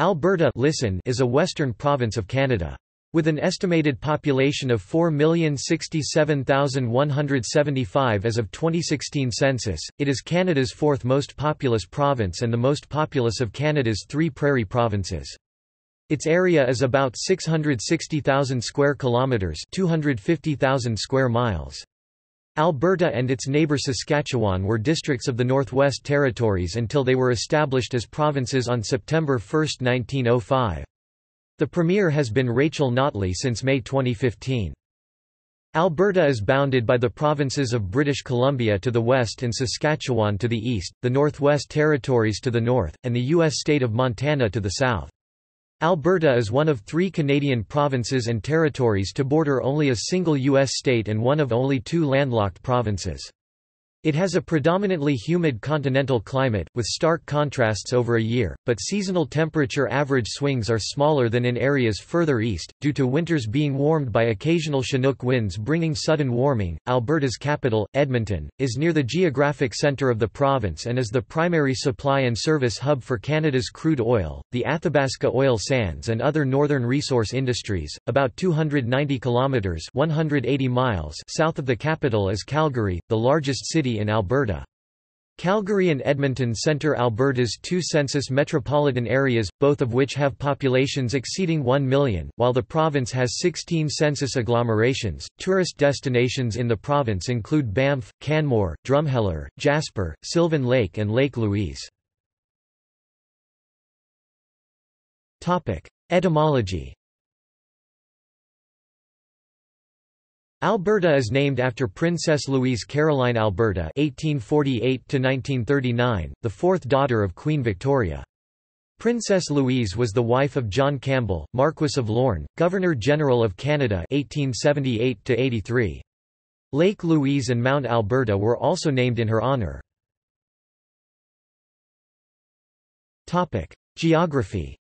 Alberta listen is a western province of Canada. With an estimated population of 4,067,175 as of 2016 census, it is Canada's fourth most populous province and the most populous of Canada's three prairie provinces. Its area is about 660,000 square kilometres 250,000 square miles. Alberta and its neighbour Saskatchewan were districts of the Northwest Territories until they were established as provinces on September 1, 1905. The premier has been Rachel Notley since May 2015. Alberta is bounded by the provinces of British Columbia to the west and Saskatchewan to the east, the Northwest Territories to the north, and the U.S. state of Montana to the south. Alberta is one of three Canadian provinces and territories to border only a single U.S. state and one of only two landlocked provinces. It has a predominantly humid continental climate, with stark contrasts over a year, but seasonal temperature average swings are smaller than in areas further east, due to winters being warmed by occasional Chinook winds bringing sudden warming. Alberta's capital, Edmonton, is near the geographic centre of the province and is the primary supply and service hub for Canada's crude oil, the Athabasca oil sands, and other northern resource industries. About 290 kilometres (180 miles) south of the capital is Calgary, the largest city in Alberta. Calgary and Edmonton center Alberta's two census metropolitan areas, both of which have populations exceeding 1 million, while the province has 16 census agglomerations. Tourist destinations in the province include Banff, Canmore, Drumheller, Jasper, Sylvan Lake, and Lake Louise. Etymology Alberta is named after Princess Louise Caroline Alberta (1848–1939), the fourth daughter of Queen Victoria. Princess Louise was the wife of John Campbell, Marquess of Lorne, Governor-General of Canada (1878–83). Lake Louise and Mount Alberta were also named in her honour. Topic: Geography.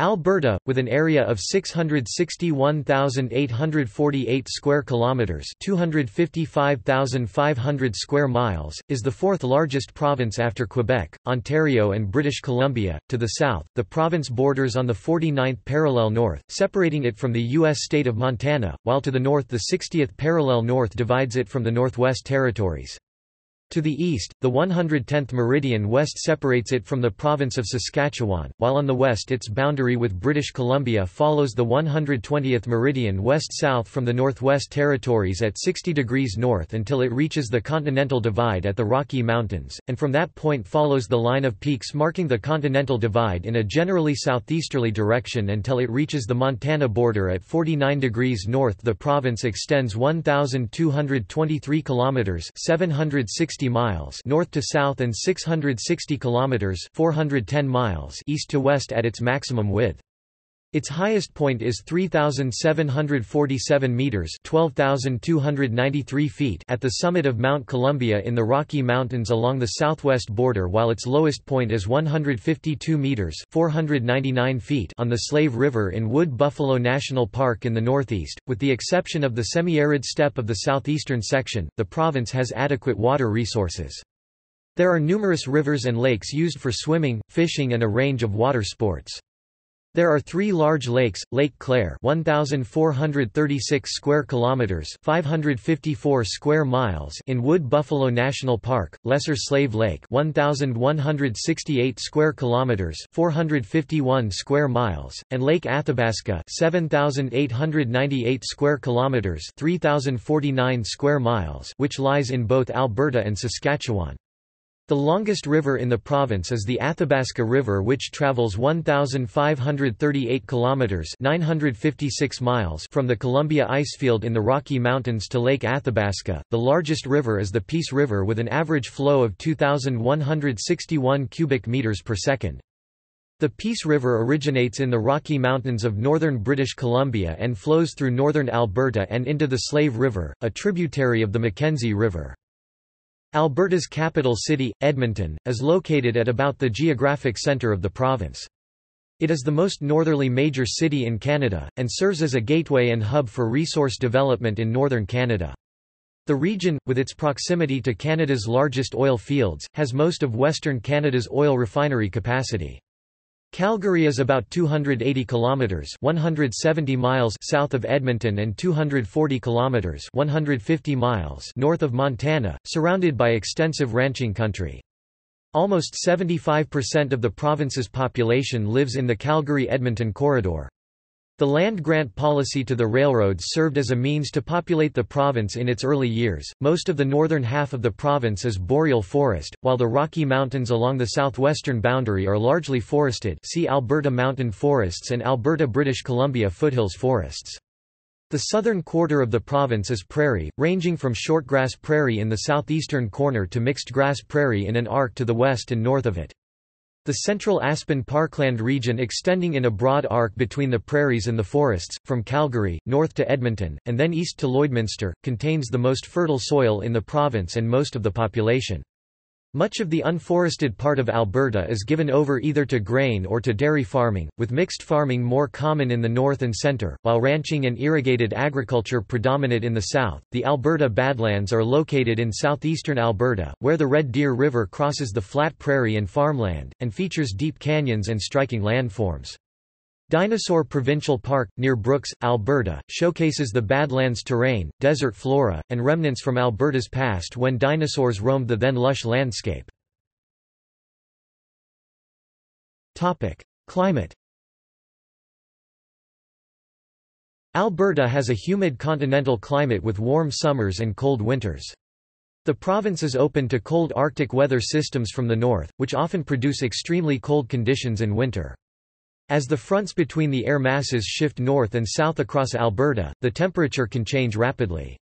Alberta, with an area of 661,848 square kilometers, 255,500 square miles, is the fourth largest province after Quebec, Ontario and British Columbia. To the south, the province borders on the 49th parallel north, separating it from the US state of Montana, while to the north the 60th parallel north divides it from the Northwest Territories. To the east, the 110th meridian west separates it from the province of Saskatchewan, while on the west its boundary with British Columbia follows the 120th meridian west-south from the Northwest Territories at 60 degrees north until it reaches the Continental Divide at the Rocky Mountains, and from that point follows the line of peaks marking the Continental Divide in a generally southeasterly direction until it reaches the Montana border at 49 degrees north. The province extends 1,223 kilometers (760 60 miles north to south and 660 kilometers 410 miles east to west at its maximum width. Its highest point is 3,747 meters (12,293 feet) at the summit of Mount Columbia in the Rocky Mountains along the southwest border, while its lowest point is 152 meters (499 feet) on the Slave River in Wood Buffalo National Park in the northeast. With the exception of the semi-arid steppe of the southeastern section, the province has adequate water resources. There are numerous rivers and lakes used for swimming, fishing, and a range of water sports. There are three large lakes: Lake Claire, 1,436 square kilometers (554 square miles) in Wood Buffalo National Park; Lesser Slave Lake, 1,168 square kilometers (451 square miles), and Lake Athabasca, 7,898 square kilometers (3,049 square miles), which lies in both Alberta and Saskatchewan. The longest river in the province is the Athabasca River which travels 1538 kilometers 956 miles from the Columbia Icefield in the Rocky Mountains to Lake Athabasca. The largest river is the Peace River with an average flow of 2161 cubic meters per second. The Peace River originates in the Rocky Mountains of northern British Columbia and flows through northern Alberta and into the Slave River, a tributary of the Mackenzie River. Alberta's capital city, Edmonton, is located at about the geographic centre of the province. It is the most northerly major city in Canada, and serves as a gateway and hub for resource development in northern Canada. The region, with its proximity to Canada's largest oil fields, has most of Western Canada's oil refinery capacity. Calgary is about 280 kilometers (170 miles) south of Edmonton and 240 kilometers (150 miles) north of Montana, surrounded by extensive ranching country. Almost 75% of the province's population lives in the Calgary-Edmonton corridor. The land grant policy to the railroads served as a means to populate the province in its early years. Most of the northern half of the province is boreal forest, while the Rocky Mountains along the southwestern boundary are largely forested. See Alberta mountain forests and Alberta British Columbia foothills forests. The southern quarter of the province is prairie, ranging from shortgrass prairie in the southeastern corner to mixed grass prairie in an arc to the west and north of it. The central aspen parkland region extending in a broad arc between the prairies and the forests, from Calgary, north to Edmonton, and then east to Lloydminster, contains the most fertile soil in the province and most of the population. Much of the unforested part of Alberta is given over either to grain or to dairy farming, with mixed farming more common in the north and centre, while ranching and irrigated agriculture predominate in the south. The Alberta Badlands are located in southeastern Alberta, where the Red Deer River crosses the flat prairie and farmland, and features deep canyons and striking landforms. Dinosaur Provincial Park, near Brooks, Alberta, showcases the Badlands terrain, desert flora, and remnants from Alberta's past when dinosaurs roamed the then lush landscape. Climate Alberta has a humid continental climate with warm summers and cold winters. The province is open to cold Arctic weather systems from the north, which often produce extremely cold conditions in winter. As the fronts between the air masses shift north and south across Alberta, the temperature can change rapidly.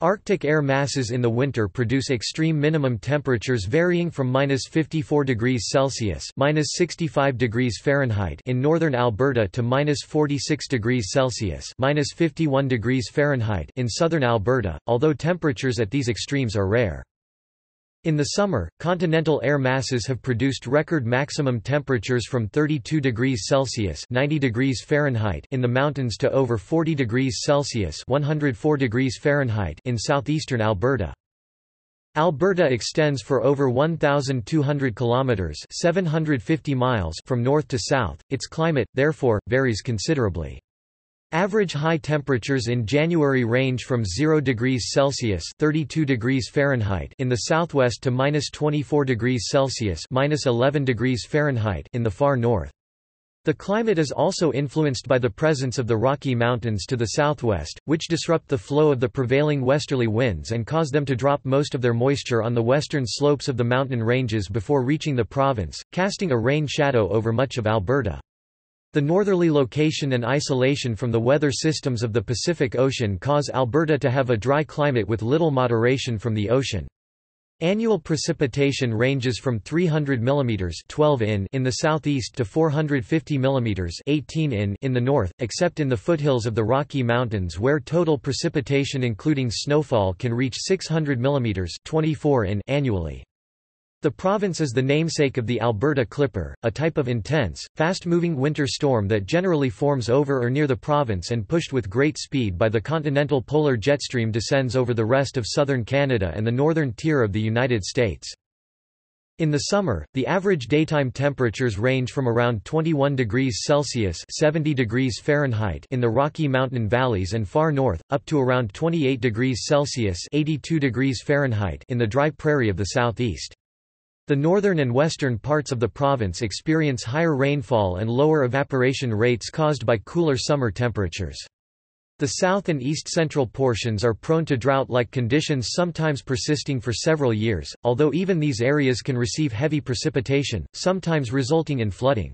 Arctic air masses in the winter produce extreme minimum temperatures varying from minus 54 degrees Celsius minus 65 degrees Fahrenheit in northern Alberta to minus 46 degrees Celsius minus 51 degrees Fahrenheit in southern Alberta, although temperatures at these extremes are rare. In the summer, continental air masses have produced record maximum temperatures from 32 degrees Celsius 90 degrees Fahrenheit in the mountains to over 40 degrees Celsius 104 degrees Fahrenheit in southeastern Alberta. Alberta extends for over 1,200 kilometres 750 miles from north to south, its climate, therefore, varies considerably. Average high temperatures in January range from 0 degrees Celsius (32 degrees Fahrenheit) in the southwest to minus 24 degrees Celsius (minus 11 degrees Fahrenheit) in the far north. The climate is also influenced by the presence of the Rocky Mountains to the southwest, which disrupt the flow of the prevailing westerly winds and cause them to drop most of their moisture on the western slopes of the mountain ranges before reaching the province, casting a rain shadow over much of Alberta. The northerly location and isolation from the weather systems of the Pacific Ocean cause Alberta to have a dry climate with little moderation from the ocean. Annual precipitation ranges from 300 mm 12 in in the southeast to 450 mm 18 in in the north, except in the foothills of the Rocky Mountains where total precipitation including snowfall can reach 600 mm 24 in annually. The province is the namesake of the Alberta Clipper, a type of intense, fast-moving winter storm that generally forms over or near the province and pushed with great speed by the continental polar jetstream descends over the rest of southern Canada and the northern tier of the United States. In the summer, the average daytime temperatures range from around 21 degrees Celsius 70 degrees Fahrenheit in the Rocky Mountain valleys and far north, up to around 28 degrees Celsius 82 degrees Fahrenheit in the dry prairie of the southeast. The northern and western parts of the province experience higher rainfall and lower evaporation rates caused by cooler summer temperatures. The south and east-central portions are prone to drought-like conditions sometimes persisting for several years, although even these areas can receive heavy precipitation, sometimes resulting in flooding.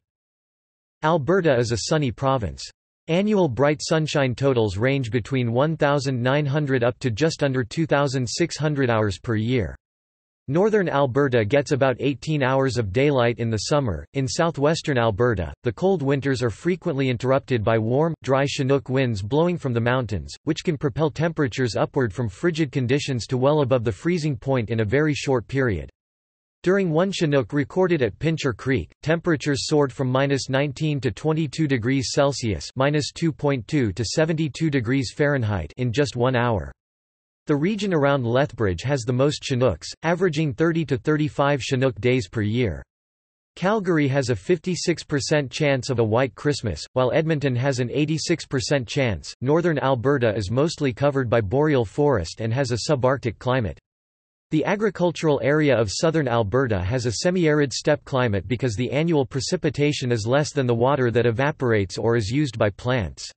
Alberta is a sunny province. Annual bright sunshine totals range between 1,900 up to just under 2,600 hours per year. Northern Alberta gets about 18 hours of daylight in the summer. In southwestern Alberta, the cold winters are frequently interrupted by warm, dry Chinook winds blowing from the mountains, which can propel temperatures upward from frigid conditions to well above the freezing point in a very short period. During one Chinook recorded at Pincher Creek, temperatures soared from minus 19 to 22 degrees Celsius minus 2.2 to 72 degrees Fahrenheit in just one hour. The region around Lethbridge has the most Chinooks, averaging 30 to 35 Chinook days per year. Calgary has a 56% chance of a white Christmas, while Edmonton has an 86% chance. Northern Alberta is mostly covered by boreal forest and has a subarctic climate. The agricultural area of southern Alberta has a semi-arid steppe climate because the annual precipitation is less than the water that evaporates or is used by plants.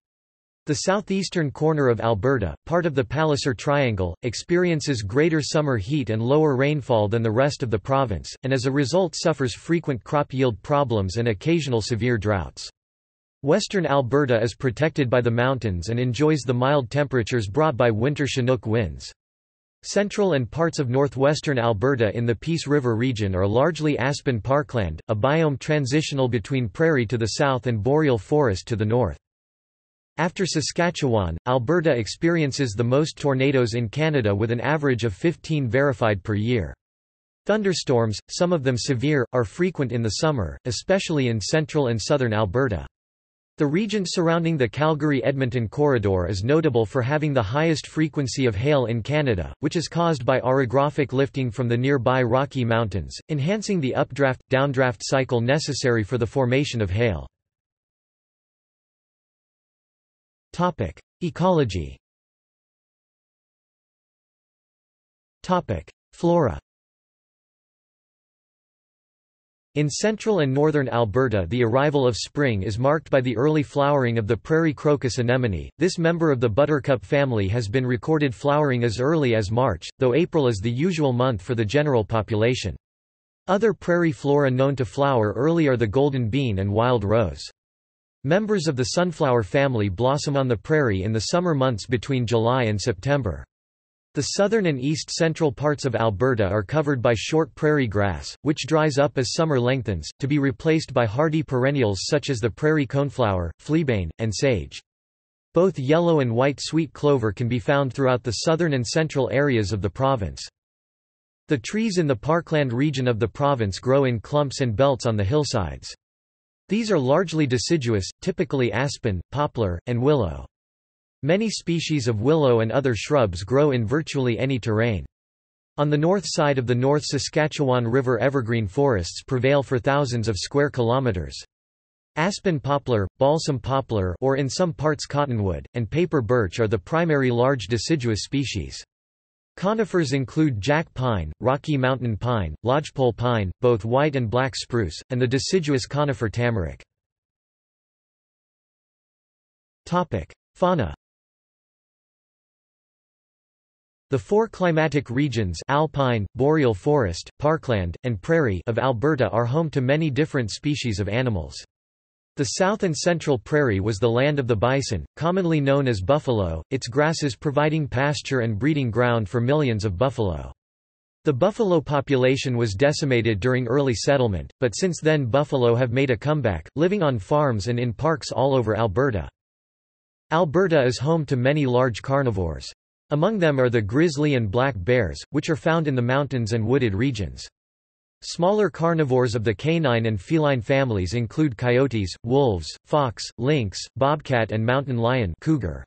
The southeastern corner of Alberta, part of the Palliser Triangle, experiences greater summer heat and lower rainfall than the rest of the province, and as a result suffers frequent crop yield problems and occasional severe droughts. Western Alberta is protected by the mountains and enjoys the mild temperatures brought by winter Chinook winds. Central and parts of northwestern Alberta in the Peace River region are largely aspen parkland, a biome transitional between prairie to the south and boreal forest to the north. After Saskatchewan, Alberta experiences the most tornadoes in Canada with an average of 15 verified per year. Thunderstorms, some of them severe, are frequent in the summer, especially in central and southern Alberta. The region surrounding the Calgary-Edmonton corridor is notable for having the highest frequency of hail in Canada, which is caused by orographic lifting from the nearby Rocky Mountains, enhancing the updraft-downdraft cycle necessary for the formation of hail. Topic: Ecology. Topic: Flora. In central and northern Alberta the arrival of spring is marked by the early flowering of the prairie crocus anemone. This member of the buttercup family has been recorded flowering as early as March, though April is the usual month for the general population. Other prairie flora known to flower early are the golden bean and wild rose. Members of the sunflower family blossom on the prairie in the summer months between July and September. The southern and east-central parts of Alberta are covered by short prairie grass, which dries up as summer lengthens, to be replaced by hardy perennials such as the prairie coneflower, fleabane, and sage. Both yellow and white sweet clover can be found throughout the southern and central areas of the province. The trees in the parkland region of the province grow in clumps and belts on the hillsides. These are largely deciduous, typically aspen, poplar, and willow. Many species of willow and other shrubs grow in virtually any terrain. On the north side of the North Saskatchewan River evergreen forests prevail for thousands of square kilometers. Aspen poplar, balsam poplar or in some parts cottonwood, and paper birch are the primary large deciduous species. Conifers include jack pine, Rocky Mountain pine, lodgepole pine, both white and black spruce, and the deciduous conifer tamarack. Fauna The four climatic regions alpine, boreal forest, parkland, and prairie of Alberta are home to many different species of animals. The south and central prairie was the land of the bison, commonly known as buffalo, its grasses providing pasture and breeding ground for millions of buffalo. The buffalo population was decimated during early settlement, but since then buffalo have made a comeback, living on farms and in parks all over Alberta. Alberta is home to many large carnivores. Among them are the grizzly and black bears, which are found in the mountains and wooded regions. Smaller carnivores of the canine and feline families include coyotes, wolves, fox, lynx, bobcat and mountain lion cougar.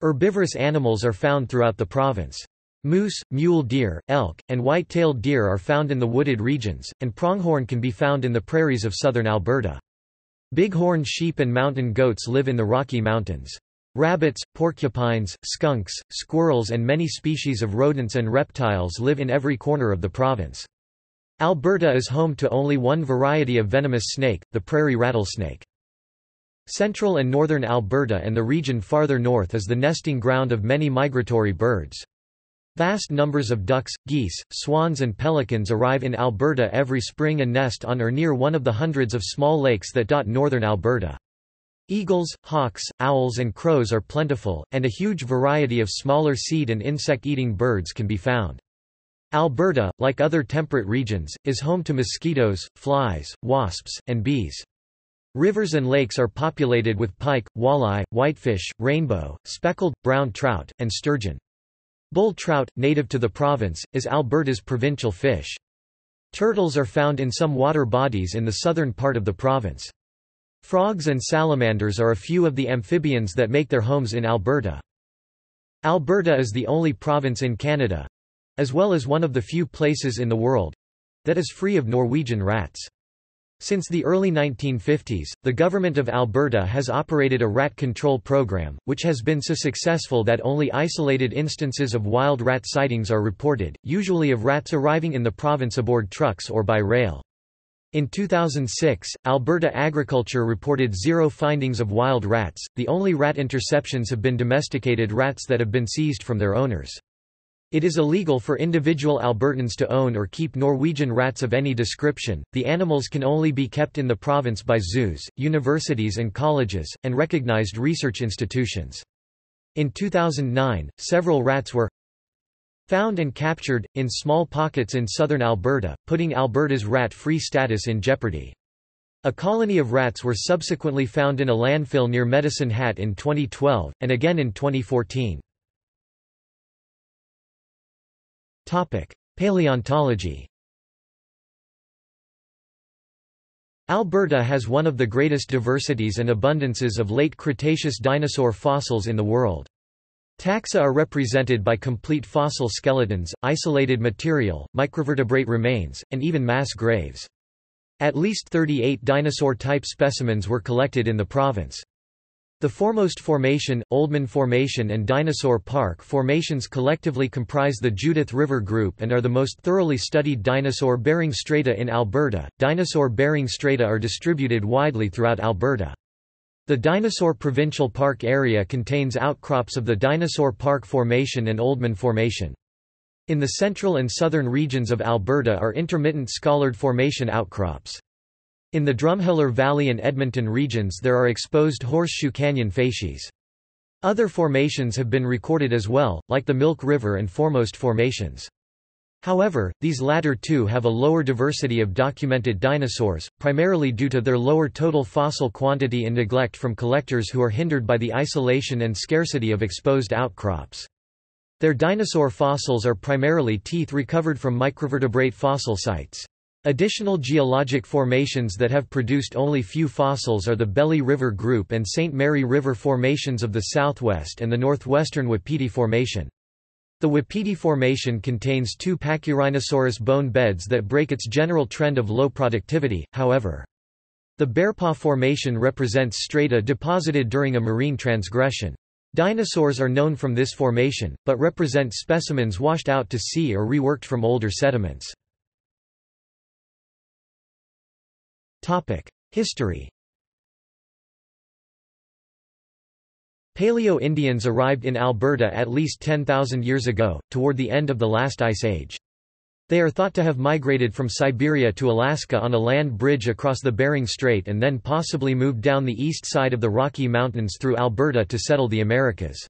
Herbivorous animals are found throughout the province. Moose, mule deer, elk, and white-tailed deer are found in the wooded regions, and pronghorn can be found in the prairies of southern Alberta. Bighorn sheep and mountain goats live in the Rocky Mountains. Rabbits, porcupines, skunks, squirrels and many species of rodents and reptiles live in every corner of the province. Alberta is home to only one variety of venomous snake, the prairie rattlesnake. Central and northern Alberta and the region farther north is the nesting ground of many migratory birds. Vast numbers of ducks, geese, swans and pelicans arrive in Alberta every spring and nest on or near one of the hundreds of small lakes that dot northern Alberta. Eagles, hawks, owls and crows are plentiful, and a huge variety of smaller seed and insect-eating birds can be found. Alberta, like other temperate regions, is home to mosquitoes, flies, wasps, and bees. Rivers and lakes are populated with pike, walleye, whitefish, rainbow, speckled, brown trout, and sturgeon. Bull trout, native to the province, is Alberta's provincial fish. Turtles are found in some water bodies in the southern part of the province. Frogs and salamanders are a few of the amphibians that make their homes in Alberta. Alberta is the only province in Canada—as well as one of the few places in the world—that is free of Norwegian rats. Since the early 1950s, the Government of Alberta has operated a rat control program, which has been so successful that only isolated instances of wild rat sightings are reported, usually of rats arriving in the province aboard trucks or by rail. In 2006, Alberta Agriculture reported zero findings of wild rats, the only rat interceptions have been domesticated rats that have been seized from their owners. It is illegal for individual Albertans to own or keep Norwegian rats of any description, the animals can only be kept in the province by zoos, universities and colleges, and recognized research institutions. In 2009, several rats were found and captured, in small pockets in southern Alberta, putting Alberta's rat-free status in jeopardy. A colony of rats were subsequently found in a landfill near Medicine Hat in 2012, and again in 2014. Paleontology Alberta has one of the greatest diversities and abundances of late Cretaceous dinosaur fossils in the world. Taxa are represented by complete fossil skeletons, isolated material, microvertebrate remains, and even mass graves. At least 38 dinosaur-type specimens were collected in the province. The Foremost Formation, Oldman Formation and Dinosaur Park formations collectively comprise the Judith River Group and are the most thoroughly studied dinosaur-bearing strata in Alberta. Dinosaur-bearing strata are distributed widely throughout Alberta. The Dinosaur Provincial Park area contains outcrops of the Dinosaur Park Formation and Oldman Formation. In the central and southern regions of Alberta are intermittent Scollard Formation outcrops. In the Drumheller Valley and Edmonton regions there are exposed Horseshoe Canyon facies. Other formations have been recorded as well, like the Milk River and Foremost formations. However, these latter two have a lower diversity of documented dinosaurs, primarily due to their lower total fossil quantity and neglect from collectors who are hindered by the isolation and scarcity of exposed outcrops. Their dinosaur fossils are primarily teeth recovered from microvertebrate fossil sites. Additional geologic formations that have produced only few fossils are the Belly River Group and St. Mary River formations of the southwest and the northwestern Wapiti Formation. The Wapiti Formation contains two Pachyrhinosaurus bone beds that break its general trend of low productivity, however. The Bearpaw Formation represents strata deposited during a marine transgression. Dinosaurs are known from this formation, but represent specimens washed out to sea or reworked from older sediments. History Paleo-Indians arrived in Alberta at least 10,000 years ago, toward the end of the last ice age. They are thought to have migrated from Siberia to Alaska on a land bridge across the Bering Strait and then possibly moved down the east side of the Rocky Mountains through Alberta to settle the Americas.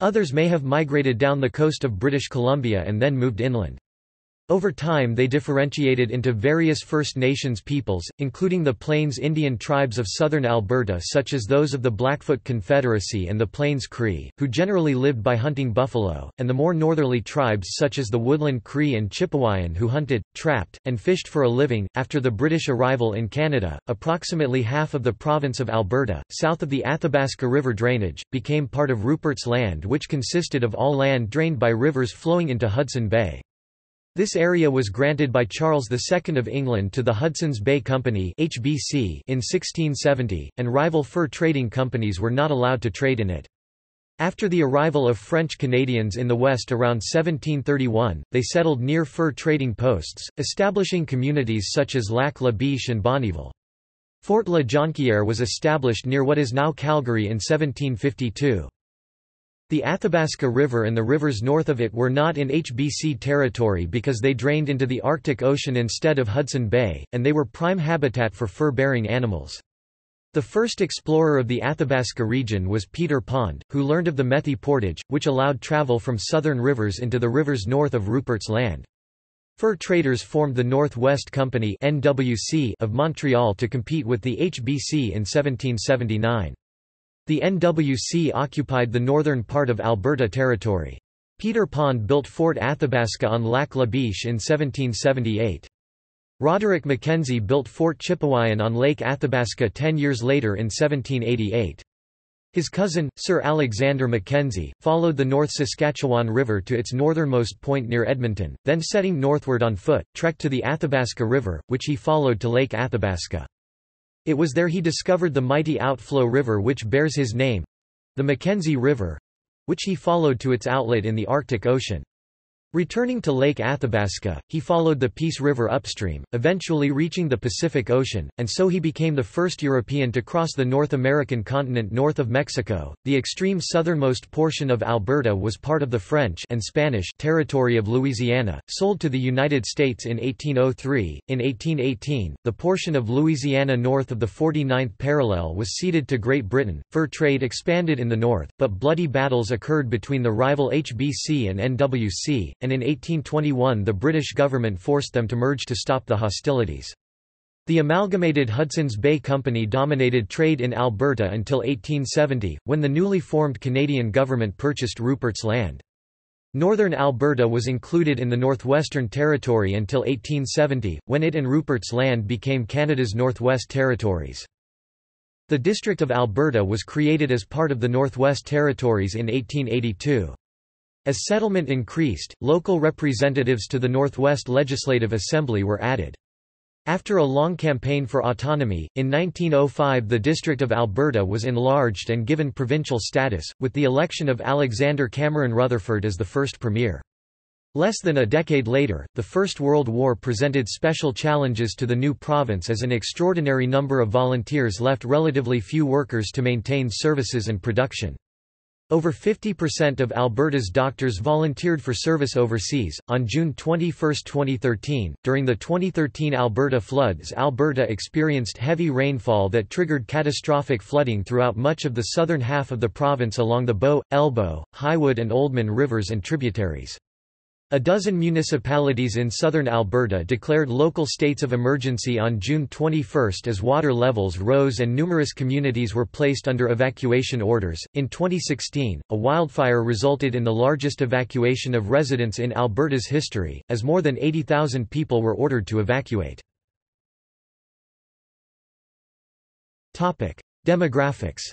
Others may have migrated down the coast of British Columbia and then moved inland. Over time they differentiated into various First Nations peoples, including the Plains Indian tribes of southern Alberta such as those of the Blackfoot Confederacy and the Plains Cree, who generally lived by hunting buffalo, and the more northerly tribes such as the Woodland Cree and Chipewyan who hunted, trapped, and fished for a living. After the British arrival in Canada, approximately half of the province of Alberta, south of the Athabasca River drainage, became part of Rupert's Land which consisted of all land drained by rivers flowing into Hudson Bay. This area was granted by Charles II of England to the Hudson's Bay Company (HBC) in 1670, and rival fur trading companies were not allowed to trade in it. After the arrival of French Canadians in the West around 1731, they settled near fur trading posts, establishing communities such as Lac La Biche and Bonnyville. Fort La Jonquière was established near what is now Calgary in 1752. The Athabasca River and the rivers north of it were not in HBC territory because they drained into the Arctic Ocean instead of Hudson Bay, and they were prime habitat for fur-bearing animals. The first explorer of the Athabasca region was Peter Pond, who learned of the Methy Portage, which allowed travel from southern rivers into the rivers north of Rupert's Land. Fur traders formed the Northwest Company of Montreal to compete with the HBC in 1779. The NWC occupied the northern part of Alberta Territory. Peter Pond built Fort Athabasca on Lac La Biche in 1778. Roderick Mackenzie built Fort Chipewyan on Lake Athabasca ten years later in 1788. His cousin, Sir Alexander Mackenzie, followed the North Saskatchewan River to its northernmost point near Edmonton, then setting northward on foot, trekked to the Athabasca River, which he followed to Lake Athabasca. It was there he discovered the mighty outflow river which bears his name—the Mackenzie River—which he followed to its outlet in the Arctic Ocean. Returning to Lake Athabasca, he followed the Peace River upstream, eventually reaching the Pacific Ocean, and so he became the first European to cross the North American continent north of Mexico. The extreme southernmost portion of Alberta was part of the French and Spanish territory of Louisiana, sold to the United States in 1803. In 1818, the portion of Louisiana north of the 49th parallel was ceded to Great Britain. Fur trade expanded in the north, but bloody battles occurred between the rival HBC and NWC, and in 1821 the British government forced them to merge to stop the hostilities. The amalgamated Hudson's Bay Company dominated trade in Alberta until 1870, when the newly formed Canadian government purchased Rupert's Land. Northern Alberta was included in the Northwestern Territory until 1870, when it and Rupert's Land became Canada's Northwest Territories. The District of Alberta was created as part of the Northwest Territories in 1882. As settlement increased, local representatives to the Northwest Legislative Assembly were added. After a long campaign for autonomy, in 1905 the District of Alberta was enlarged and given provincial status, with the election of Alexander Cameron Rutherford as the first premier. Less than a decade later, the First World War presented special challenges to the new province as an extraordinary number of volunteers left relatively few workers to maintain services and production. Over 50% of Alberta's doctors volunteered for service overseas. On June 21, 2013, during the 2013 Alberta floods, Alberta experienced heavy rainfall that triggered catastrophic flooding throughout much of the southern half of the province along the Bow, Elbow, Highwood, and Oldman rivers and tributaries. A dozen municipalities in southern Alberta declared local states of emergency on June 21 as water levels rose and numerous communities were placed under evacuation orders. In 2016, a wildfire resulted in the largest evacuation of residents in Alberta's history, as more than 80,000 people were ordered to evacuate. Demographics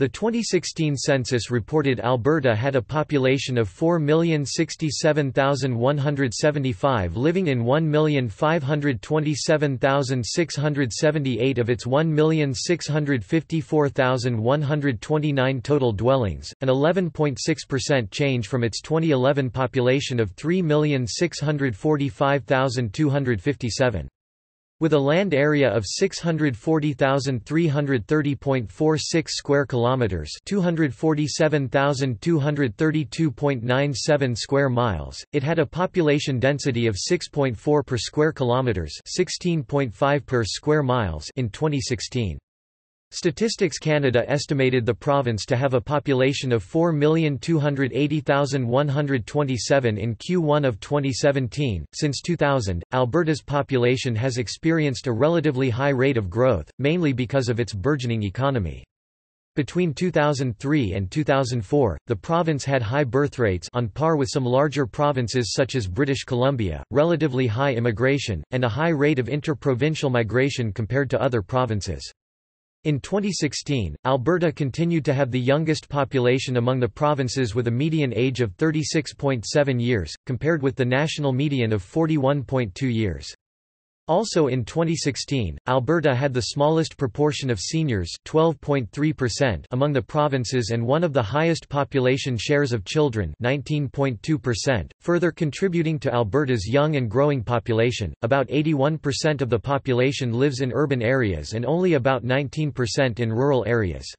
The 2016 census reported Alberta had a population of 4,067,175 living in 1,527,678 of its 1,654,129 total dwellings, an 11.6% change from its 2011 population of 3,645,257. With a land area of 640,330.46 square kilometers, 247,232.97 square miles, it had a population density of 6.4 per square kilometers, 16.5 per square miles in 2016. Statistics Canada estimated the province to have a population of 4,280,127 in Q1 of 2017. Since 2000, Alberta's population has experienced a relatively high rate of growth, mainly because of its burgeoning economy. Between 2003 and 2004, the province had high birth rates on par with some larger provinces such as British Columbia, relatively high immigration, and a high rate of interprovincial migration compared to other provinces. In 2016, Alberta continued to have the youngest population among the provinces with a median age of 36.7 years, compared with the national median of 41.2 years. Also in 2016, Alberta had the smallest proportion of seniors 12.3% among the provinces and one of the highest population shares of children 19.2%, further contributing to Alberta's young and growing population. About 81% of the population lives in urban areas and only about 19% in rural areas.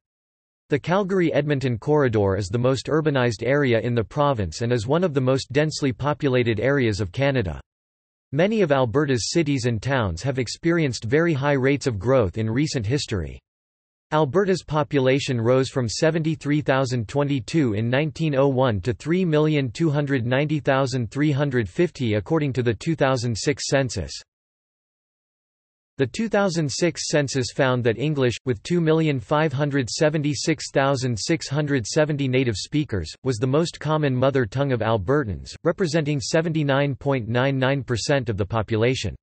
The Calgary-Edmonton corridor is the most urbanized area in the province and is one of the most densely populated areas of Canada. Many of Alberta's cities and towns have experienced very high rates of growth in recent history. Alberta's population rose from 73,022 in 1901 to 3,290,350 according to the 2006 census. The 2006 census found that English, with 2,576,670 native speakers, was the most common mother tongue of Albertans, representing 79.99% of the population.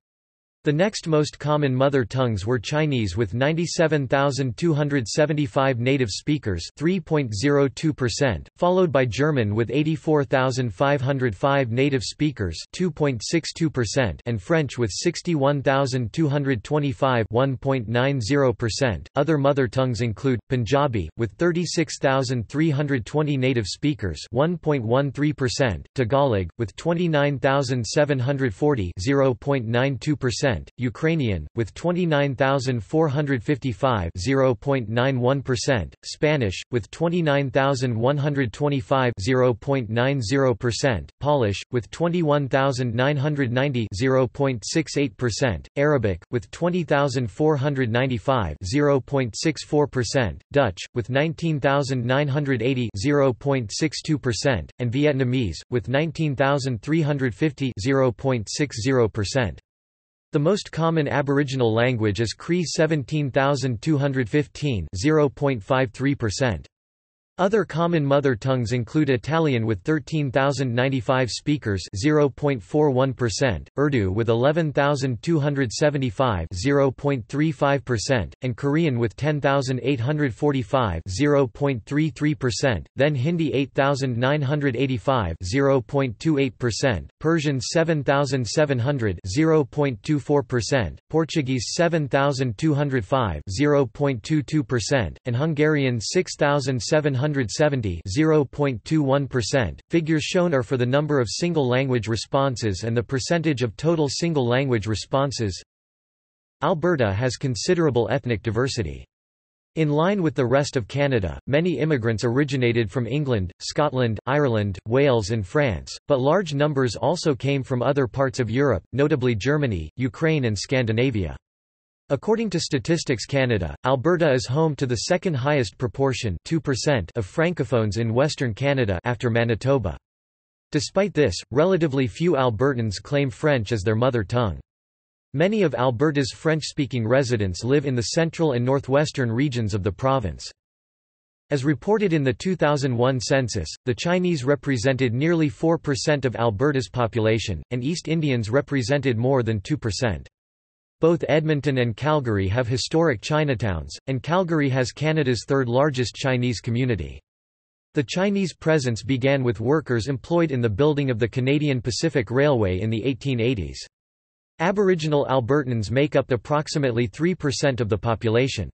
The next most common mother tongues were Chinese with 97,275 native speakers 3.02%, followed by German with 84,505 native speakers 2.62% and French with 61,225 1.90%. Other mother tongues include Punjabi with 36,320 native speakers 1.13%, Tagalog with 29,740 0.92% Ukrainian, with 29,455 0.91%, Spanish, with 29,125 0.90%, Polish, with 21,990 0.68%, Arabic, with 20,495 0.64%, Dutch, with 19,980 0.62%, and Vietnamese, with 19,350 0.60%. The most common Aboriginal language is Cree 17215 0.53%. Other common mother tongues include Italian with 13,095 speakers 0.41%, Urdu with 11,275 0.35%, and Korean with 10,845 0.33%, then Hindi 8,985 0.28%, Persian 7,700 0.24%, Portuguese 7,205 0.22%, and Hungarian 6,700 170 0.21%. Figures shown are for the number of single-language responses and the percentage of total single-language responses. Alberta has considerable ethnic diversity. In line with the rest of Canada, many immigrants originated from England, Scotland, Ireland, Wales and France, but large numbers also came from other parts of Europe, notably Germany, Ukraine and Scandinavia. According to Statistics Canada, Alberta is home to the second highest proportion 2% of francophones in Western Canada after Manitoba. Despite this, relatively few Albertans claim French as their mother tongue. Many of Alberta's French-speaking residents live in the central and northwestern regions of the province. As reported in the 2001 census, the Chinese represented nearly 4% of Alberta's population, and East Indians represented more than 2%. Both Edmonton and Calgary have historic Chinatowns, and Calgary has Canada's third largest Chinese community. The Chinese presence began with workers employed in the building of the Canadian Pacific Railway in the 1880s. Aboriginal Albertans make up approximately 3% of the population.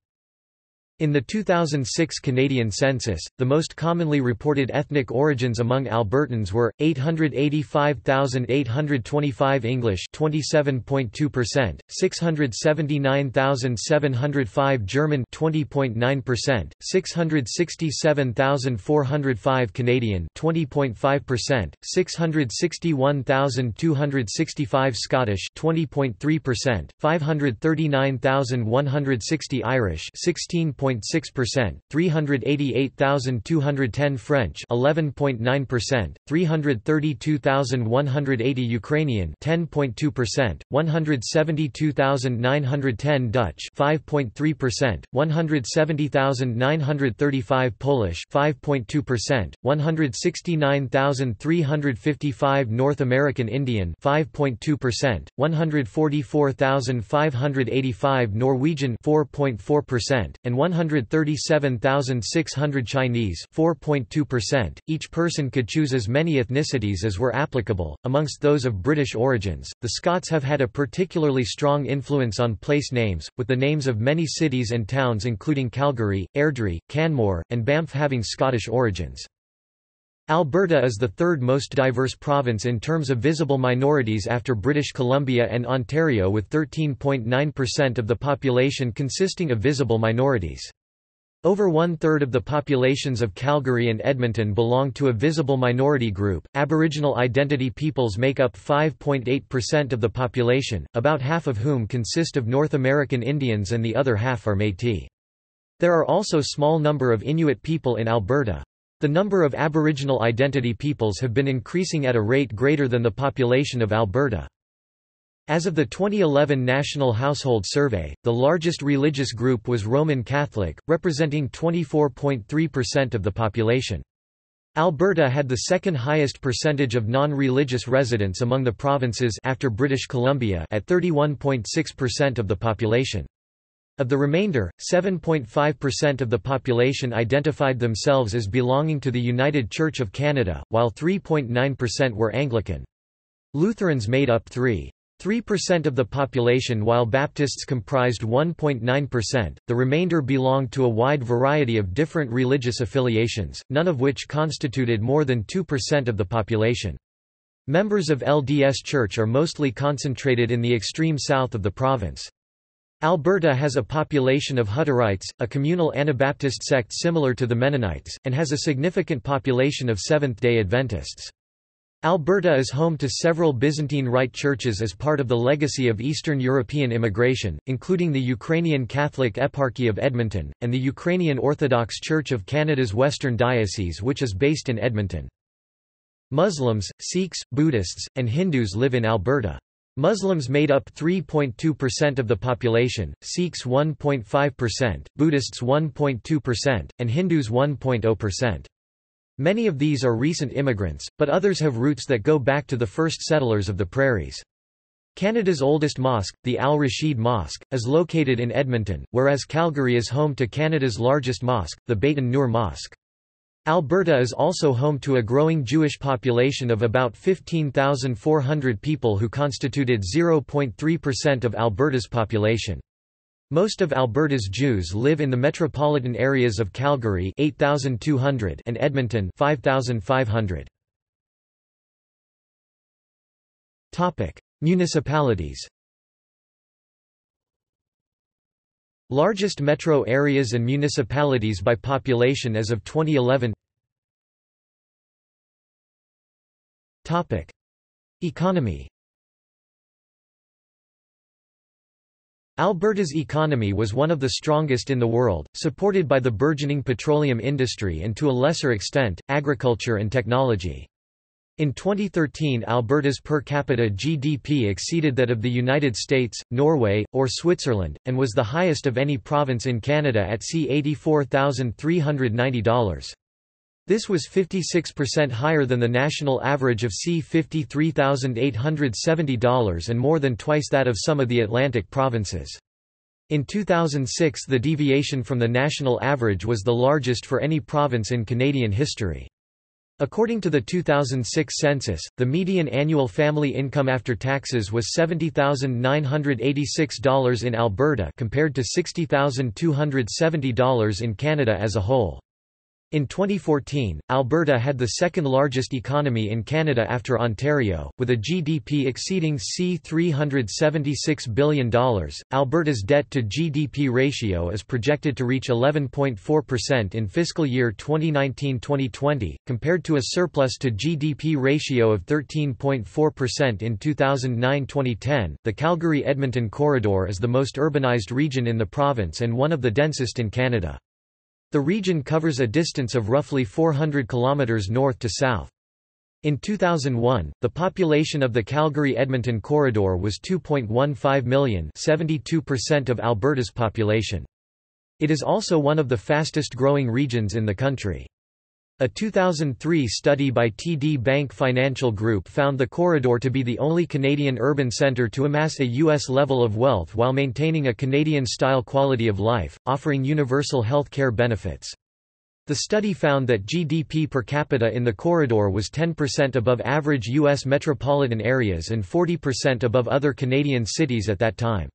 In the 2006 Canadian census, the most commonly reported ethnic origins among Albertans were 885,825 English, 27.2%, 679,705 German, 20.9%, 667,405 Canadian, 20.5%, 661,265 Scottish, 20.3%, 539,160 Irish, 16. 11.6%, 388,210 French 11.9%, 332,180 Ukrainian 10.2%, 172,910 Dutch 5.3%, 170,935 Polish 5.2%, 169,355 North American Indian 5.2%, 144,585 Norwegian 4.4%, and 137,600 Chinese 4.2%. Each person could choose as many ethnicities as were applicable. Amongst those of British origins, the Scots have had a particularly strong influence on place names, with the names of many cities and towns including Calgary, Airdrie, Canmore, and Banff having Scottish origins. Alberta is the third most diverse province in terms of visible minorities after British Columbia and Ontario with 13.9% of the population consisting of visible minorities. Over one-third of the populations of Calgary and Edmonton belong to a visible minority group. Aboriginal identity peoples make up 5.8% of the population, about half of whom consist of North American Indians and the other half are Métis. There are also small number of Inuit people in Alberta. The number of Aboriginal identity peoples have been increasing at a rate greater than the population of Alberta. As of the 2011 National Household Survey, the largest religious group was Roman Catholic, representing 24.3% of the population. Alberta had the second highest percentage of non-religious residents among the provinces after British Columbia at 31.6% of the population. Of the remainder, 7.5% of the population identified themselves as belonging to the United Church of Canada, while 3.9% were Anglican. Lutherans made up 3. 3% of the population while Baptists comprised 1.9%, the remainder belonged to a wide variety of different religious affiliations, none of which constituted more than 2% of the population. Members of LDS Church are mostly concentrated in the extreme south of the province. Alberta has a population of Hutterites, a communal Anabaptist sect similar to the Mennonites, and has a significant population of Seventh-day Adventists. Alberta is home to several Byzantine Rite churches as part of the legacy of Eastern European immigration, including the Ukrainian Catholic Eparchy of Edmonton, and the Ukrainian Orthodox Church of Canada's Western Diocese which is based in Edmonton. Muslims, Sikhs, Buddhists, and Hindus live in Alberta. Muslims made up 3.2% of the population, Sikhs 1.5%, Buddhists 1.2%, and Hindus 1.0%. Many of these are recent immigrants, but others have roots that go back to the first settlers of the prairies. Canada's oldest mosque, the Al Rashid Mosque, is located in Edmonton, whereas Calgary is home to Canada's largest mosque, the Baitun Nur Mosque. Alberta is also home to a growing Jewish population of about 15,400 people who constituted 0.3% of Alberta's population. Most of Alberta's Jews live in the metropolitan areas of Calgary 8,200 and Edmonton 5,500. Topic: Municipalities. Largest metro areas and municipalities by population as of 2011 Economy. Alberta's economy was one of the strongest in the world, supported by the burgeoning petroleum industry and to a lesser extent, agriculture and technology. In 2013 Alberta's per capita GDP exceeded that of the United States, Norway, or Switzerland, and was the highest of any province in Canada at c $84,390. This was 56% higher than the national average of c $53,870 and more than twice that of some of the Atlantic provinces. In 2006 the deviation from the national average was the largest for any province in Canadian history. According to the 2006 census, the median annual family income after taxes was $70,986 in Alberta compared to $60,270 in Canada as a whole. In 2014, Alberta had the second largest economy in Canada after Ontario, with a GDP exceeding C$376 billion. Alberta's debt to GDP ratio is projected to reach 11.4% in fiscal year 2019 2020, compared to a surplus to GDP ratio of 13.4% in 2009 2010. The Calgary Edmonton corridor is the most urbanized region in the province and one of the densest in Canada. The region covers a distance of roughly 400 kilometers north to south. In 2001, the population of the Calgary-Edmonton corridor was 2.15 million 72% of Alberta's population. It is also one of the fastest growing regions in the country. A 2003 study by TD Bank Financial Group found the corridor to be the only Canadian urban centre to amass a U.S. level of wealth while maintaining a Canadian-style quality of life, offering universal health care benefits. The study found that GDP per capita in the corridor was 10% above average U.S. metropolitan areas and 40% above other Canadian cities at that time.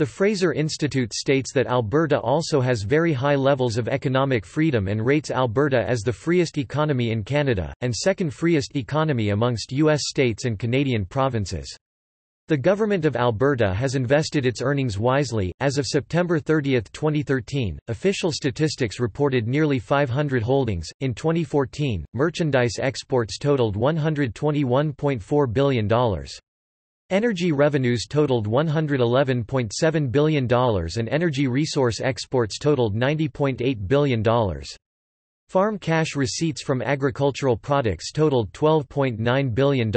The Fraser Institute states that Alberta also has very high levels of economic freedom and rates Alberta as the freest economy in Canada, and second freest economy amongst U.S. states and Canadian provinces. The Government of Alberta has invested its earnings wisely. As of September 30, 2013, official statistics reported nearly 500 holdings. In 2014, merchandise exports totaled $121.4 billion. Energy revenues totaled $111.7 billion and energy resource exports totaled $90.8 billion. Farm cash receipts from agricultural products totaled $12.9 billion.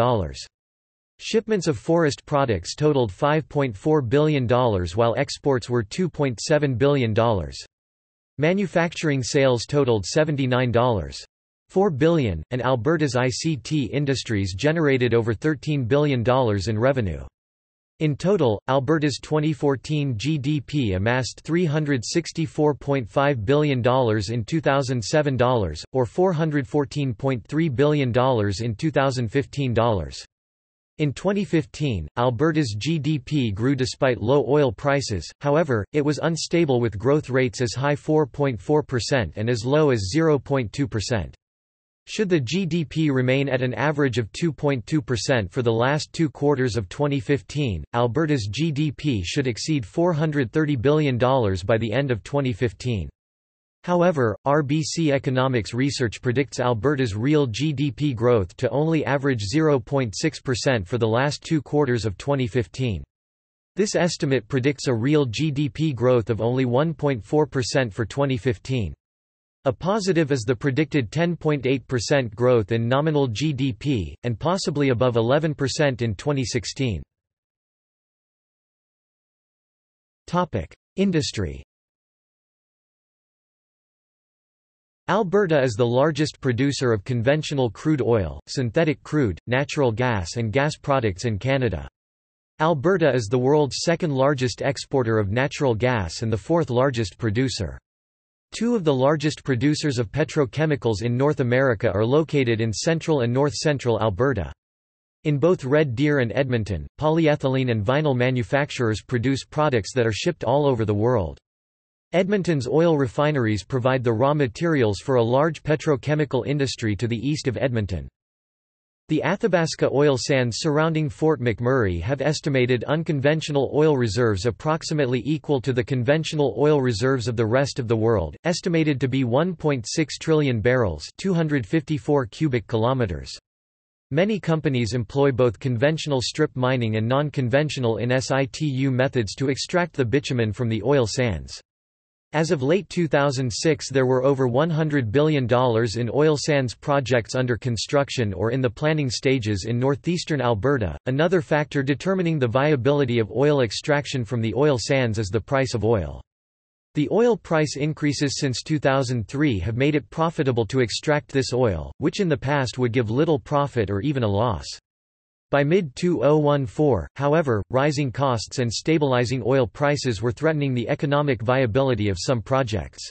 Shipments of forest products totaled $5.4 billion while exports were $2.7 billion. Manufacturing sales totaled $79. 4 billion, and Alberta's ICT industries generated over $13 billion in revenue. In total, Alberta's 2014 GDP amassed $364.5 billion in 2007 dollars, or $414.3 billion in 2015 dollars. In 2015, Alberta's GDP grew despite low oil prices, however, it was unstable with growth rates as high 4.4% and as low as 0.2%. Should the GDP remain at an average of 2.2% for the last two quarters of 2015, Alberta's GDP should exceed $430 billion by the end of 2015. However, RBC Economics Research predicts Alberta's real GDP growth to only average 0.6% for the last two quarters of 2015. This estimate predicts a real GDP growth of only 1.4% for 2015. A positive is the predicted 10.8% growth in nominal GDP, and possibly above 11% in 2016. Industry Alberta is the largest producer of conventional crude oil, synthetic crude, natural gas and gas products in Canada. Alberta is the world's second largest exporter of natural gas and the fourth largest producer. Two of the largest producers of petrochemicals in North America are located in central and north-central Alberta. In both Red Deer and Edmonton, polyethylene and vinyl manufacturers produce products that are shipped all over the world. Edmonton's oil refineries provide the raw materials for a large petrochemical industry to the east of Edmonton. The Athabasca oil sands surrounding Fort McMurray have estimated unconventional oil reserves approximately equal to the conventional oil reserves of the rest of the world, estimated to be 1.6 trillion barrels 254 cubic kilometers. Many companies employ both conventional strip mining and non-conventional in situ methods to extract the bitumen from the oil sands. As of late 2006 there were over $100 billion in oil sands projects under construction or in the planning stages in northeastern Alberta. Another factor determining the viability of oil extraction from the oil sands is the price of oil. The oil price increases since 2003 have made it profitable to extract this oil, which in the past would give little profit or even a loss. By mid-2014, however, rising costs and stabilizing oil prices were threatening the economic viability of some projects.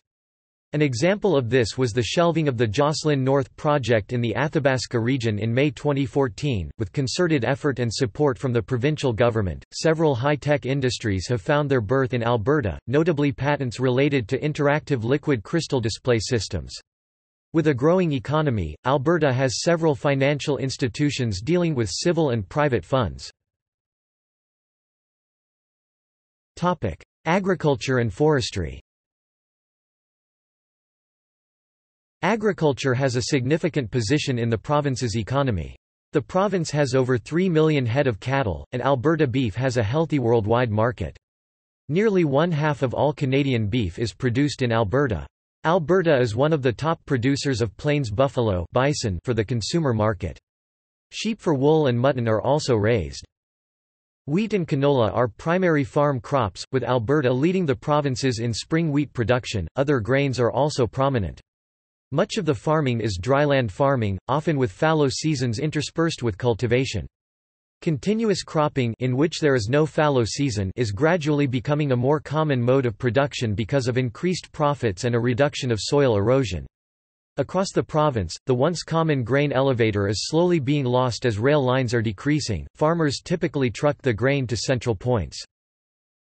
An example of this was the shelving of the Joslyn North project in the Athabasca region in May 2014. With concerted effort and support from the provincial government, several high tech industries have found their birth in Alberta, notably patents related to interactive liquid crystal display systems. With a growing economy, Alberta has several financial institutions dealing with civil and private funds. Agriculture and forestry Agriculture has a significant position in the province's economy. The province has over 3 million head of cattle, and Alberta beef has a healthy worldwide market. Nearly one half of all Canadian beef is produced in Alberta. Alberta is one of the top producers of plains buffalo bison for the consumer market. Sheep for wool and mutton are also raised. Wheat and canola are primary farm crops, with Alberta leading the provinces in spring wheat production. Other grains are also prominent. Much of the farming is dryland farming, often with fallow seasons interspersed with cultivation. Continuous cropping in which there is no fallow season is gradually becoming a more common mode of production because of increased profits and a reduction of soil erosion. Across the province, the once common grain elevator is slowly being lost as rail lines are decreasing. Farmers typically truck the grain to central points.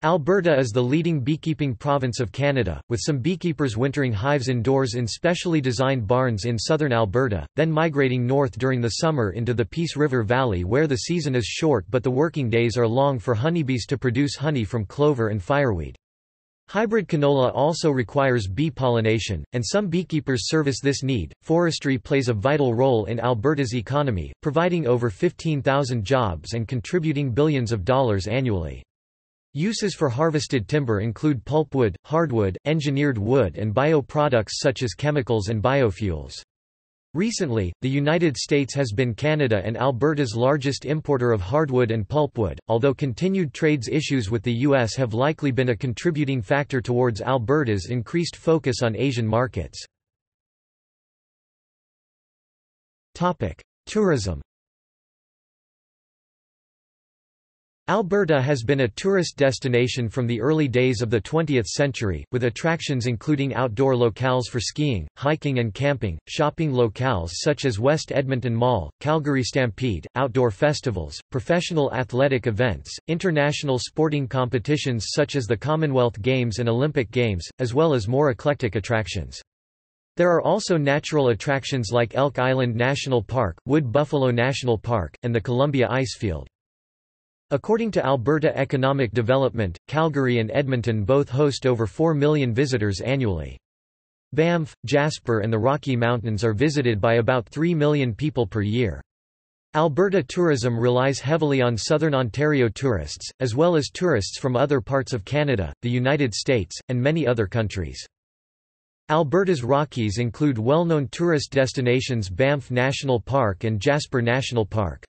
Alberta is the leading beekeeping province of Canada, with some beekeepers wintering hives indoors in specially designed barns in southern Alberta, then migrating north during the summer into the Peace River Valley where the season is short but the working days are long for honeybees to produce honey from clover and fireweed. Hybrid canola also requires bee pollination, and some beekeepers service this need. Forestry plays a vital role in Alberta's economy, providing over 15,000 jobs and contributing billions of dollars annually. Uses for harvested timber include pulpwood, hardwood, engineered wood and bio-products such as chemicals and biofuels. Recently, the United States has been Canada and Alberta's largest importer of hardwood and pulpwood, although continued trades issues with the U.S. have likely been a contributing factor towards Alberta's increased focus on Asian markets. Tourism Alberta has been a tourist destination from the early days of the 20th century, with attractions including outdoor locales for skiing, hiking and camping, shopping locales such as West Edmonton Mall, Calgary Stampede, outdoor festivals, professional athletic events, international sporting competitions such as the Commonwealth Games and Olympic Games, as well as more eclectic attractions. There are also natural attractions like Elk Island National Park, Wood Buffalo National Park, and the Columbia Icefield. According to Alberta Economic Development, Calgary and Edmonton both host over 4 million visitors annually. Banff, Jasper and the Rocky Mountains are visited by about 3 million people per year. Alberta tourism relies heavily on southern Ontario tourists, as well as tourists from other parts of Canada, the United States, and many other countries. Alberta's Rockies include well-known tourist destinations Banff National Park and Jasper National Park.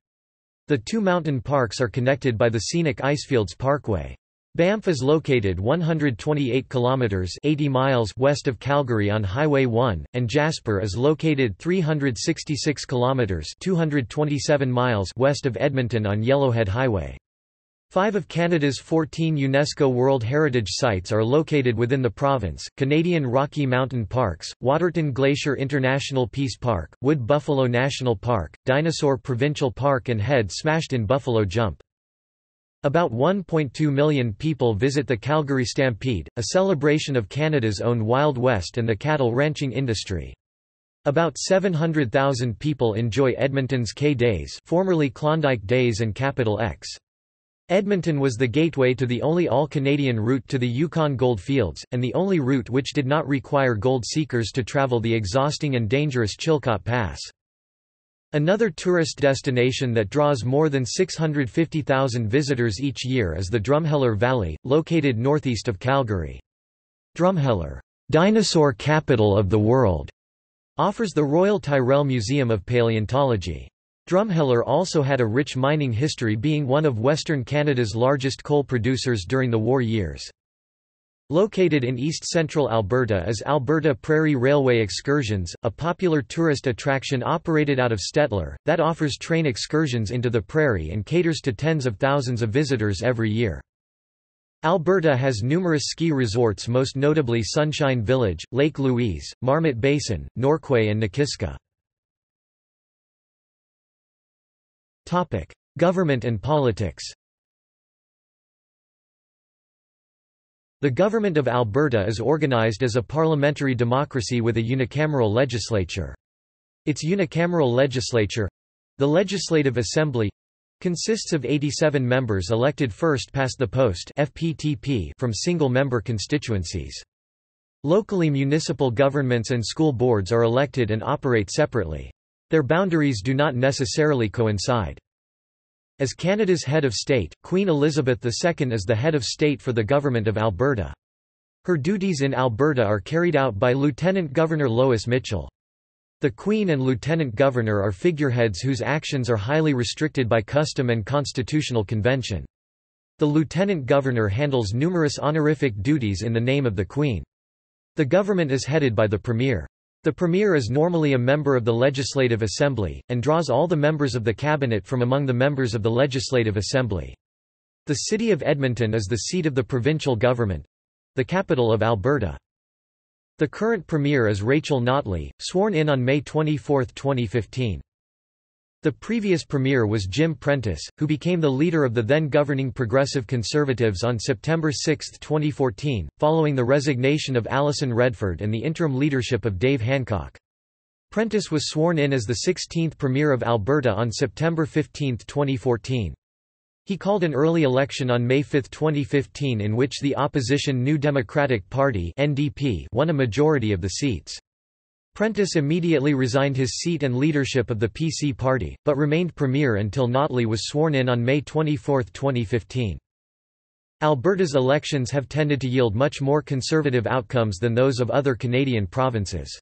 The two mountain parks are connected by the scenic Icefields Parkway. Banff is located 128 kilometers 80 miles west of Calgary on Highway 1 and Jasper is located 366 kilometers 227 miles west of Edmonton on Yellowhead Highway. Five of Canada's 14 UNESCO World Heritage Sites are located within the province, Canadian Rocky Mountain Parks, Waterton Glacier International Peace Park, Wood Buffalo National Park, Dinosaur Provincial Park and Head Smashed in Buffalo Jump. About 1.2 million people visit the Calgary Stampede, a celebration of Canada's own Wild West and the cattle ranching industry. About 700,000 people enjoy Edmonton's K-Days formerly Klondike Days and Capital Ex. Edmonton was the gateway to the only all-Canadian route to the Yukon gold fields, and the only route which did not require gold seekers to travel the exhausting and dangerous Chilkoot Pass. Another tourist destination that draws more than 650,000 visitors each year is the Drumheller Valley, located northeast of Calgary. Drumheller, dinosaur capital of the world, offers the Royal Tyrrell Museum of Paleontology. Drumheller also had a rich mining history being one of Western Canada's largest coal producers during the war years. Located in east-central Alberta is Alberta Prairie Railway Excursions, a popular tourist attraction operated out of Stettler, that offers train excursions into the prairie and caters to tens of thousands of visitors every year. Alberta has numerous ski resorts most notably Sunshine Village, Lake Louise, Marmot Basin, Norquay and Nakiska. Topic: Government and politics. The Government of Alberta is organized as a parliamentary democracy with a unicameral legislature. Its unicameral legislature—the Legislative Assembly, consists of 87 members elected first past the post FPTP from single-member constituencies. Locally municipal governments and school boards are elected and operate separately. Their boundaries do not necessarily coincide. As Canada's head of state, Queen Elizabeth II is the head of state for the Government of Alberta. Her duties in Alberta are carried out by Lieutenant Governor Lois Mitchell. The Queen and Lieutenant Governor are figureheads whose actions are highly restricted by custom and constitutional convention. The Lieutenant Governor handles numerous honorific duties in the name of the Queen. The government is headed by the Premier. The Premier is normally a member of the Legislative Assembly, and draws all the members of the Cabinet from among the members of the Legislative Assembly. The city of Edmonton is the seat of the provincial government—the capital of Alberta. The current Premier is Rachel Notley, sworn in on May 24, 2015. The previous premier was Jim Prentice, who became the leader of the then governing Progressive Conservatives on September 6, 2014, following the resignation of Alison Redford and the interim leadership of Dave Hancock. Prentice was sworn in as the 16th Premier of Alberta on September 15, 2014. He called an early election on May 5, 2015 in which the opposition New Democratic Party NDP won a majority of the seats. Prentice immediately resigned his seat and leadership of the PC party, but remained premier until Notley was sworn in on May 24, 2015. Alberta's elections have tended to yield much more conservative outcomes than those of other Canadian provinces.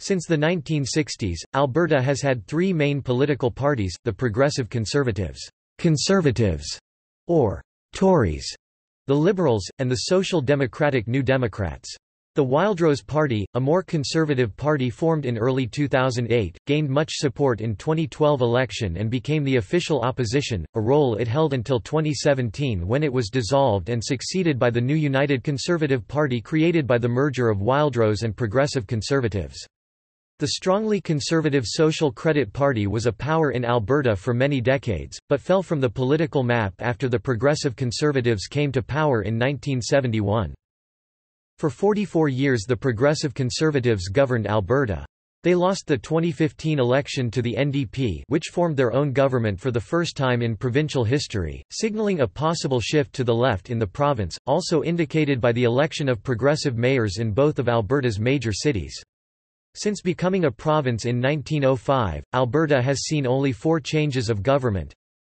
Since the 1960s, Alberta has had three main political parties, the Progressive Conservatives, Conservatives, or Tories, the Liberals, and the Social Democratic New Democrats. The Wildrose Party, a more conservative party formed in early 2008, gained much support in 2012 election and became the official opposition, a role it held until 2017 when it was dissolved and succeeded by the new United Conservative Party created by the merger of Wildrose and Progressive Conservatives. The strongly conservative Social Credit Party was a power in Alberta for many decades, but fell from the political map after the Progressive Conservatives came to power in 1971. For 44 years the Progressive Conservatives governed Alberta. They lost the 2015 election to the NDP which formed their own government for the first time in provincial history, signalling a possible shift to the left in the province, also indicated by the election of progressive mayors in both of Alberta's major cities. Since becoming a province in 1905, Alberta has seen only four changes of government,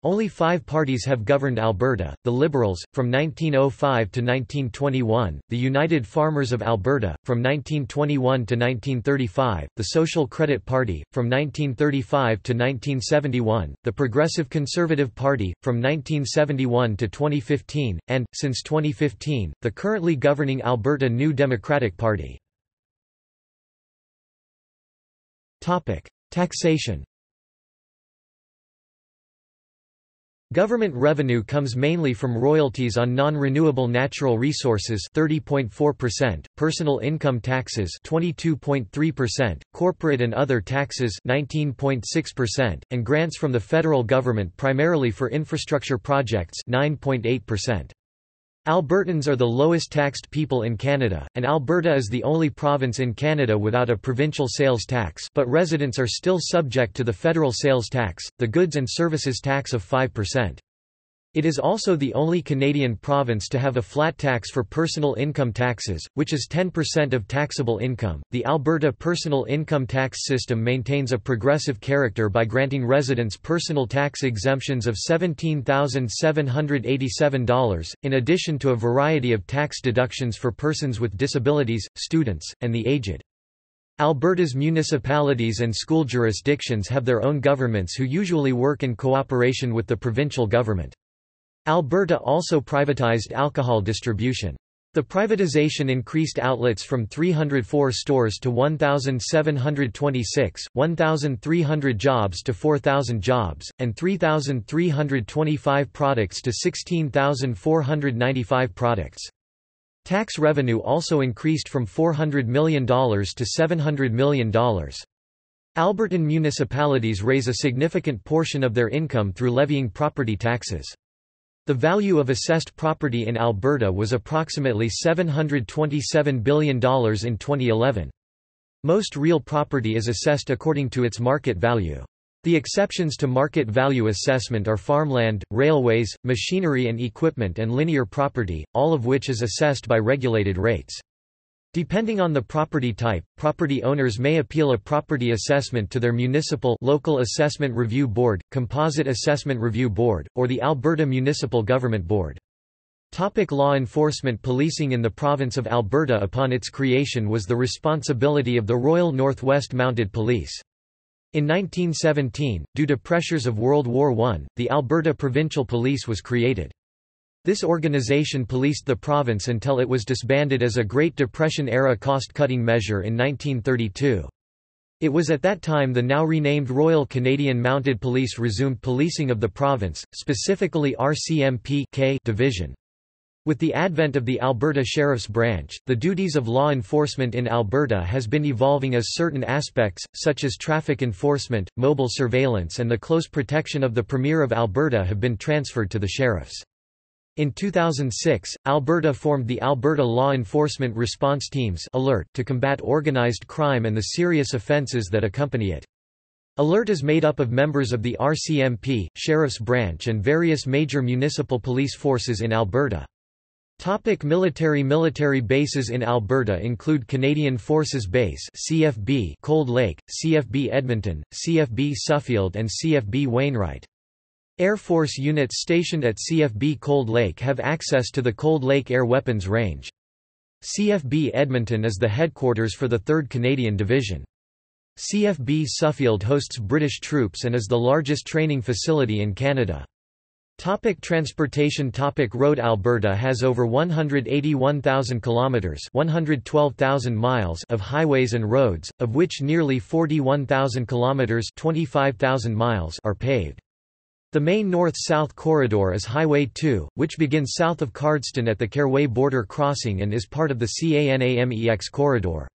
only five parties have governed Alberta, the Liberals, from 1905 to 1921, the United Farmers of Alberta, from 1921 to 1935, the Social Credit Party, from 1935 to 1971, the Progressive Conservative Party, from 1971 to 2015, and, since 2015, the currently governing Alberta New Democratic Party. Taxation Government revenue comes mainly from royalties on non-renewable natural resources 30.4%, personal income taxes 22.3%, corporate and other taxes 19.6%, and grants from the federal government primarily for infrastructure projects 9.8%. Albertans are the lowest taxed people in Canada, and Alberta is the only province in Canada without a provincial sales tax but residents are still subject to the federal sales tax, the goods and services tax of 5%. It is also the only Canadian province to have a flat tax for personal income taxes, which is 10% of taxable income. The Alberta personal income tax system maintains a progressive character by granting residents personal tax exemptions of $17,787, in addition to a variety of tax deductions for persons with disabilities, students, and the aged. Alberta's municipalities and school jurisdictions have their own governments who usually work in cooperation with the provincial government. Alberta also privatized alcohol distribution. The privatization increased outlets from 304 stores to 1,726, 1,300 jobs to 4,000 jobs, and 3,325 products to 16,495 products. Tax revenue also increased from $400 million to $700 million. Albertan municipalities raise a significant portion of their income through levying property taxes. The value of assessed property in Alberta was approximately $727 billion in 2011. Most real property is assessed according to its market value. The exceptions to market value assessment are farmland, railways, machinery and equipment and linear property, all of which is assessed by regulated rates. Depending on the property type, property owners may appeal a property assessment to their municipal local assessment review board, composite assessment review board, or the Alberta Municipal Government Board. Topic law enforcement Policing in the province of Alberta upon its creation was the responsibility of the Royal Northwest Mounted Police. In 1917, due to pressures of World War I, the Alberta Provincial Police was created. This organization policed the province until it was disbanded as a Great Depression-era cost-cutting measure in 1932. It was at that time the now renamed Royal Canadian Mounted Police resumed policing of the province, specifically RCMP K Division. With the advent of the Alberta Sheriff's Branch, the duties of law enforcement in Alberta has been evolving as certain aspects, such as traffic enforcement, mobile surveillance and the close protection of the Premier of Alberta have been transferred to the sheriffs. In 2006, Alberta formed the Alberta Law Enforcement Response Teams ALERT to combat organized crime and the serious offences that accompany it. ALERT is made up of members of the RCMP, Sheriff's Branch and various major municipal police forces in Alberta. Topic military Military bases in Alberta include Canadian Forces Base CFB Cold Lake, CFB Edmonton, CFB Suffield and CFB Wainwright. Air Force units stationed at CFB Cold Lake have access to the Cold Lake Air Weapons Range. CFB Edmonton is the headquarters for the 3rd Canadian Division. CFB Suffield hosts British troops and is the largest training facility in Canada. Topic transportation Topic Road Alberta has over 181,000 kilometers 112,000 miles of highways and roads of which nearly 41,000 kilometers 25,000 miles are paved The main north-south corridor is Highway 2 which begins south of Cardston at the Carway border crossing and is part of the CANAMEX corridor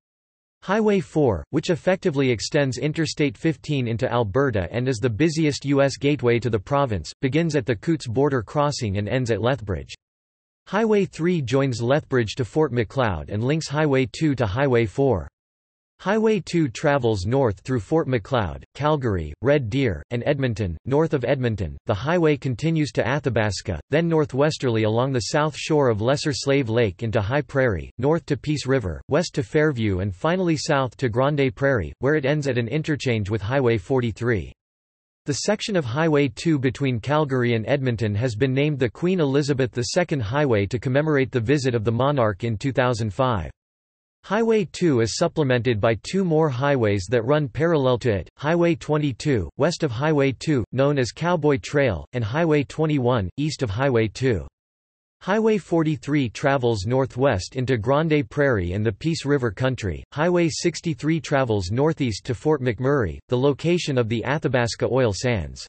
Highway 4, which effectively extends Interstate 15 into Alberta and is the busiest U.S. gateway to the province, begins at the Coutts border crossing and ends at Lethbridge. Highway 3 joins Lethbridge to Fort Macleod and links Highway 2 to Highway 4. Highway 2 travels north through Fort Macleod, Calgary, Red Deer, and Edmonton. North of Edmonton, the highway continues to Athabasca, then northwesterly along the south shore of Lesser Slave Lake into High Prairie, north to Peace River, west to Fairview, and finally south to Grande Prairie, where it ends at an interchange with Highway 43. The section of Highway 2 between Calgary and Edmonton has been named the Queen Elizabeth II Highway to commemorate the visit of the monarch in 2005. Highway 2 is supplemented by two more highways that run parallel to it, Highway 22, west of Highway 2, known as Cowboy Trail, and Highway 21, east of Highway 2. Highway 43 travels northwest into Grande Prairie and the Peace River Country. Highway 63 travels northeast to Fort McMurray, the location of the Athabasca oil sands.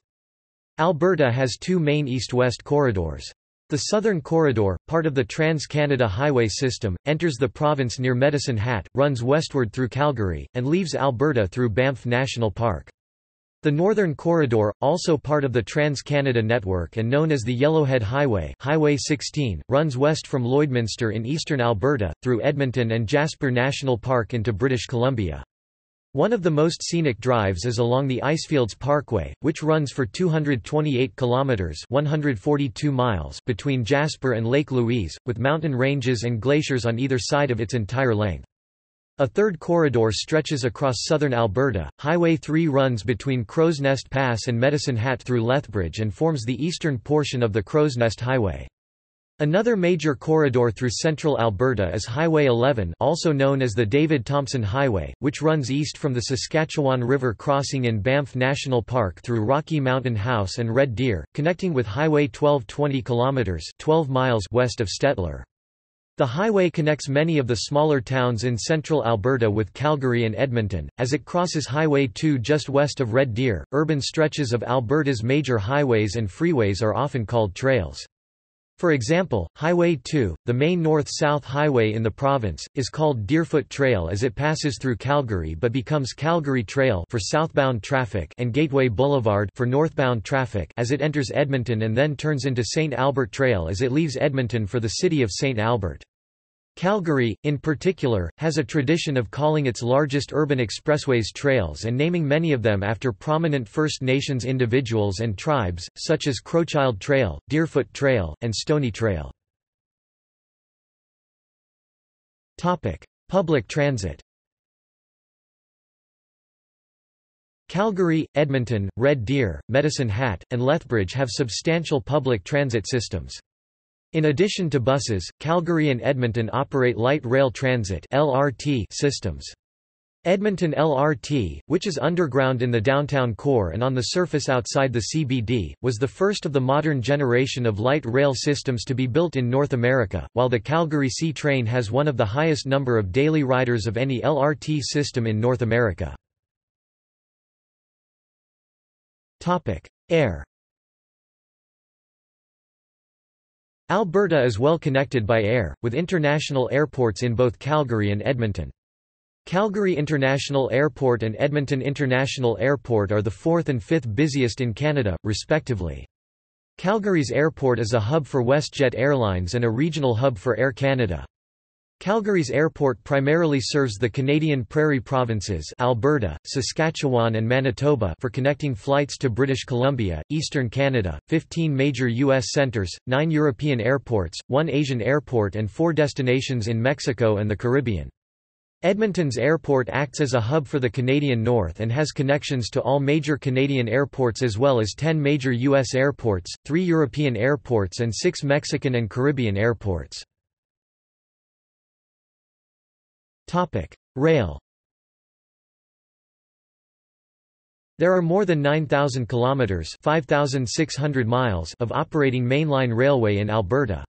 Alberta has two main east-west corridors. The Southern Corridor, part of the Trans-Canada Highway System, enters the province near Medicine Hat, runs westward through Calgary, and leaves Alberta through Banff National Park. The Northern Corridor, also part of the Trans-Canada Network and known as the Yellowhead Highway Highway 16, runs west from Lloydminster in eastern Alberta, through Edmonton and Jasper National Park into British Columbia. One of the most scenic drives is along the Icefields Parkway, which runs for 228 kilometers (142 miles) between Jasper and Lake Louise, with mountain ranges and glaciers on either side of its entire length. A third corridor stretches across southern Alberta. Highway 3 runs between Crowsnest Pass and Medicine Hat through Lethbridge and forms the eastern portion of the Crowsnest Highway. Another major corridor through central Alberta is Highway 11 also known as the David Thompson Highway, which runs east from the Saskatchewan River crossing in Banff National Park through Rocky Mountain House and Red Deer, connecting with Highway 12 20 km 12 miles west of Stettler. The highway connects many of the smaller towns in central Alberta with Calgary and Edmonton. As it crosses Highway 2 just west of Red Deer, urban stretches of Alberta's major highways and freeways are often called trails. For example, Highway 2, the main north-south highway in the province, is called Deerfoot Trail as it passes through Calgary but becomes Calgary Trail for southbound traffic and Gateway Boulevard for northbound traffic as it enters Edmonton and then turns into St. Albert Trail as it leaves Edmonton for the city of St. Albert. Calgary, in particular, has a tradition of calling its largest urban expressways trails and naming many of them after prominent First Nations individuals and tribes, such as Crowchild Trail, Deerfoot Trail, and Stoney Trail. Public transit Calgary, Edmonton, Red Deer, Medicine Hat, and Lethbridge have substantial public transit systems. In addition to buses, Calgary and Edmonton operate light rail transit (LRT) systems. Edmonton LRT, which is underground in the downtown core and on the surface outside the CBD, was the first of the modern generation of light rail systems to be built in North America, while the Calgary CTrain has one of the highest number of daily riders of any LRT system in North America. Air Alberta is well connected by air, with international airports in both Calgary and Edmonton. Calgary International Airport and Edmonton International Airport are the fourth and fifth busiest in Canada, respectively. Calgary's airport is a hub for WestJet Airlines and a regional hub for Air Canada. Calgary's airport primarily serves the Canadian Prairie provinces Alberta, Saskatchewan and Manitoba for connecting flights to British Columbia, eastern Canada, 15 major U.S. centres, 9 European airports, 1 Asian airport and 4 destinations in Mexico and the Caribbean. Edmonton's airport acts as a hub for the Canadian North and has connections to all major Canadian airports as well as 10 major U.S. airports, 3 European airports and 6 Mexican and Caribbean airports. Topic: Rail. There are more than 9,000 kilometers (5,600 miles) of operating mainline railway in Alberta.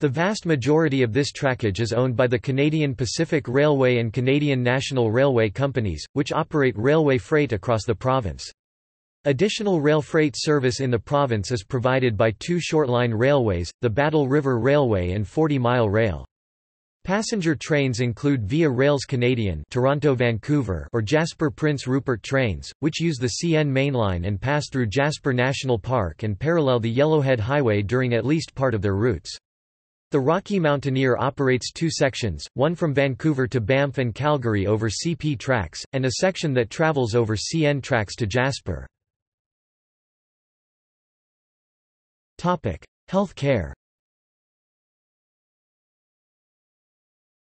The vast majority of this trackage is owned by the Canadian Pacific Railway and Canadian National Railway companies, which operate railway freight across the province. Additional rail freight service in the province is provided by two shortline railways, the Battle River Railway and 40 Mile Rail. Passenger trains include Via Rails Canadian Toronto-Vancouver or Jasper Prince Rupert trains, which use the CN mainline and pass through Jasper National Park and parallel the Yellowhead Highway during at least part of their routes. The Rocky Mountaineer operates two sections, one from Vancouver to Banff and Calgary over CP tracks, and a section that travels over CN tracks to Jasper. Health care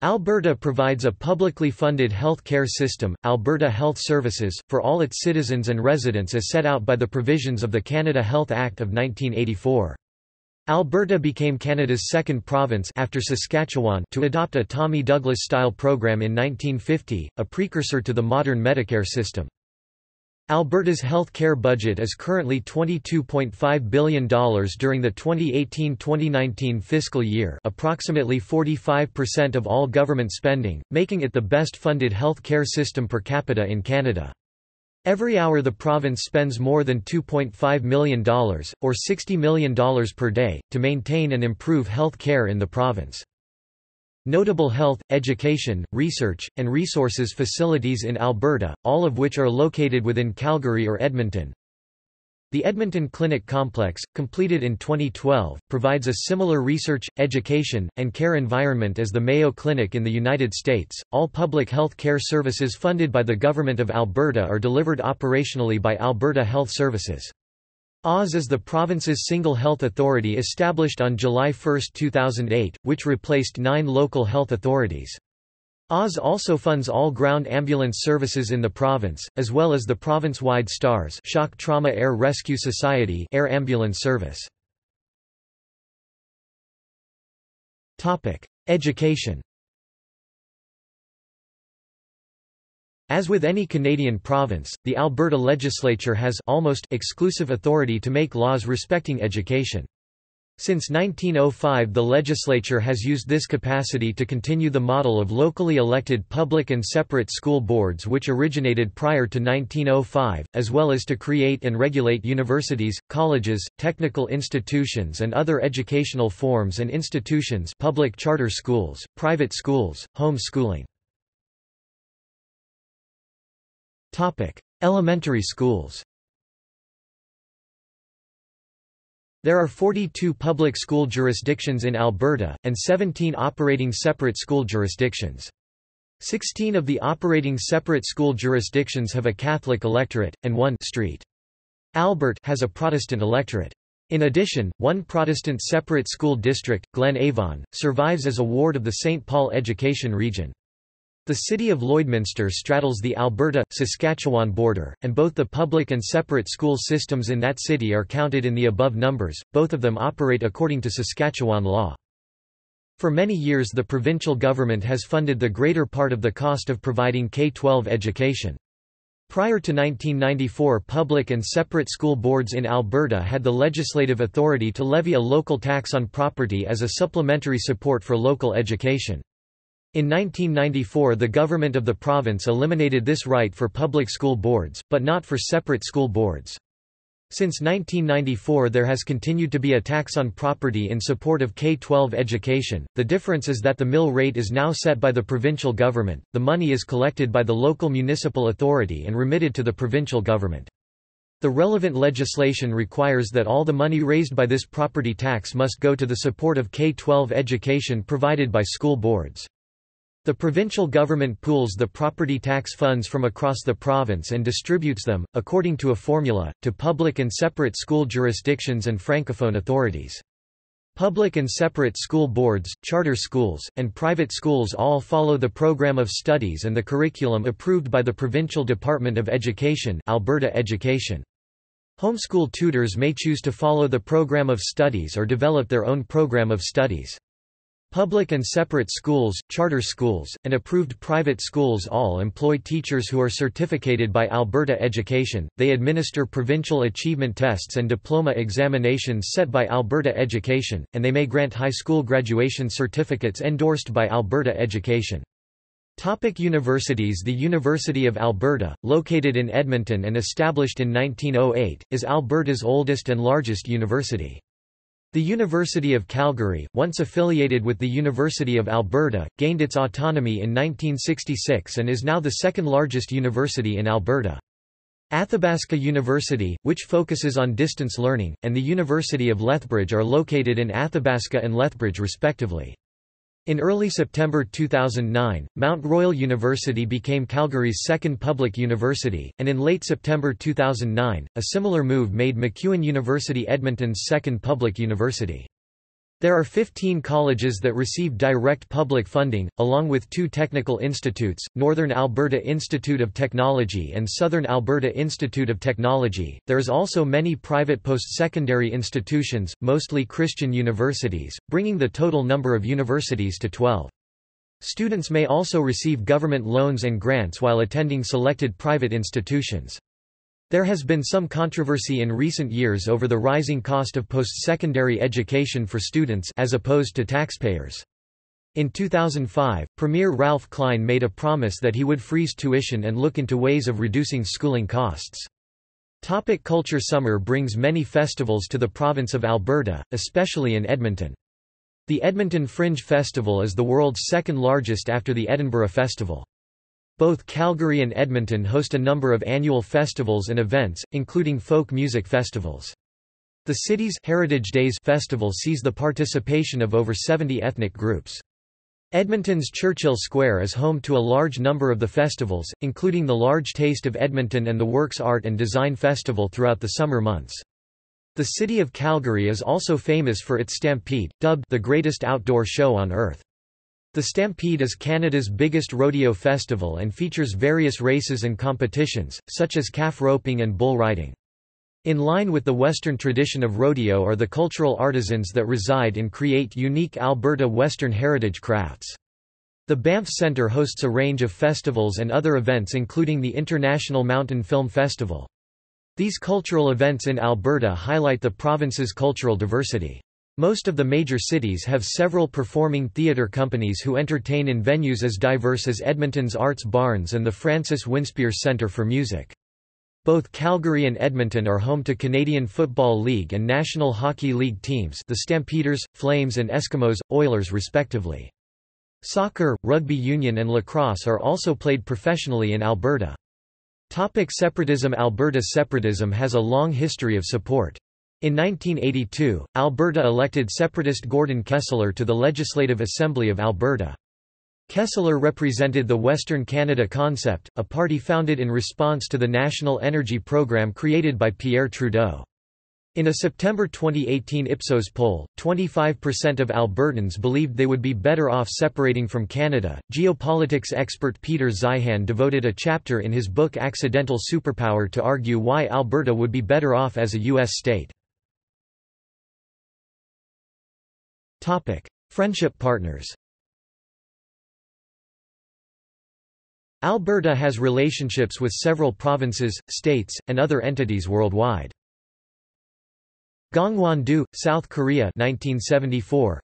Alberta provides a publicly funded health care system, Alberta Health Services, for all its citizens and residents as set out by the provisions of the Canada Health Act of 1984. Alberta became Canada's second province after Saskatchewan to adopt a Tommy Douglas-style program in 1950, a precursor to the modern Medicare system. Alberta's health care budget is currently $22.5 billion during the 2018-2019 fiscal year approximately 45% of all government spending, making it the best-funded health care system per capita in Canada. Every hour the province spends more than $2.5 million, or $60 million per day, to maintain and improve health care in the province. Notable health, education, research, and resources facilities in Alberta, all of which are located within Calgary or Edmonton. The Edmonton Clinic Complex, completed in 2012, provides a similar research, education, and care environment as the Mayo Clinic in the United States. All public health care services funded by the Government of Alberta are delivered operationally by Alberta Health Services. AHS is the province's single health authority established on July 1, 2008, which replaced nine local health authorities. AHS also funds all ground ambulance services in the province, as well as the province-wide STARS Shock Trauma Air Rescue Society air ambulance service. Education As with any Canadian province, the Alberta legislature has almost exclusive authority to make laws respecting education. Since 1905 the legislature has used this capacity to continue the model of locally elected public and separate school boards which originated prior to 1905, as well as to create and regulate universities, colleges, technical institutions and other educational forms and institutions public charter schools, private schools, home schooling. Elementary schools There are 42 public school jurisdictions in Alberta, and 17 operating separate school jurisdictions. 16 of the operating separate school jurisdictions have a Catholic electorate, and one St. Albert has a Protestant electorate. In addition, one Protestant separate school district, Glen Avon, survives as a ward of the St. Paul Education Region. The city of Lloydminster straddles the Alberta-Saskatchewan border, and both the public and separate school systems in that city are counted in the above numbers, both of them operate according to Saskatchewan law. For many years the provincial government has funded the greater part of the cost of providing K-12 education. Prior to 1994 public and separate school boards in Alberta had the legislative authority to levy a local tax on property as a supplementary support for local education. In 1994 the government of the province eliminated this right for public school boards, but not for separate school boards. Since 1994 there has continued to be a tax on property in support of K-12 education, the difference is that the mill rate is now set by the provincial government, the money is collected by the local municipal authority and remitted to the provincial government. The relevant legislation requires that all the money raised by this property tax must go to the support of K-12 education provided by school boards. The provincial government pools the property tax funds from across the province and distributes them, according to a formula, to public and separate school jurisdictions and francophone authorities. Public and separate school boards, charter schools, and private schools all follow the program of studies and the curriculum approved by the Provincial Department of Education Alberta Education. Homeschool tutors may choose to follow the program of studies or develop their own program of studies. Public and separate schools, charter schools, and approved private schools all employ teachers who are certificated by Alberta Education. They administer provincial achievement tests and diploma examinations set by Alberta Education, and they may grant high school graduation certificates endorsed by Alberta Education. Topic universities The University of Alberta, located in Edmonton and established in 1908, is Alberta's oldest and largest university. The University of Calgary, once affiliated with the University of Alberta, gained its autonomy in 1966 and is now the second largest university in Alberta. Athabasca University, which focuses on distance learning, and the University of Lethbridge are located in Athabasca and Lethbridge respectively. In early September 2009, Mount Royal University became Calgary's second public university, and in late September 2009, a similar move made MacEwan University Edmonton's second public university. There are 15 colleges that receive direct public funding, along with two technical institutes, Northern Alberta Institute of Technology and Southern Alberta Institute of Technology. There is also many private post-secondary institutions, mostly Christian universities, bringing the total number of universities to 12. Students may also receive government loans and grants while attending selected private institutions. There has been some controversy in recent years over the rising cost of post-secondary education for students as opposed to taxpayers. In 2005, Premier Ralph Klein made a promise that he would freeze tuition and look into ways of reducing schooling costs. Topic culture Summer brings many festivals to the province of Alberta, especially in Edmonton. The Edmonton Fringe Festival is the world's second largest after the Edinburgh Festival. Both Calgary and Edmonton host a number of annual festivals and events, including folk music festivals. The city's Heritage Days festival sees the participation of over 70 ethnic groups. Edmonton's Churchill Square is home to a large number of the festivals, including the Large Taste of Edmonton and the Works Art and Design Festival throughout the summer months. The city of Calgary is also famous for its Stampede, dubbed the greatest outdoor show on earth. The Stampede is Canada's biggest rodeo festival and features various races and competitions, such as calf roping and bull riding. In line with the Western tradition of rodeo are the cultural artisans that reside and create unique Alberta Western heritage crafts. The Banff Centre hosts a range of festivals and other events including the International Mountain Film Festival. These cultural events in Alberta highlight the province's cultural diversity. Most of the major cities have several performing theatre companies who entertain in venues as diverse as Edmonton's Arts Barns and the Francis Winspear Centre for Music. Both Calgary and Edmonton are home to Canadian Football League and National Hockey League teams the Stampeders, Flames and Eskimos, Oilers respectively. Soccer, rugby union and lacrosse are also played professionally in Alberta. Topic separatism Alberta separatism has a long history of support. In 1982, Alberta elected separatist Gordon Kessler to the Legislative Assembly of Alberta. Kessler represented the Western Canada Concept, a party founded in response to the National Energy Program created by Pierre Trudeau. In a September 2018 Ipsos poll, 25% of Albertans believed they would be better off separating from Canada. Geopolitics expert Peter Zeihan devoted a chapter in his book Accidental Superpower to argue why Alberta would be better off as a U.S. state. Friendship partners. Alberta has relationships with several provinces, states, and other entities worldwide. Gangwon-do, South Korea 1974.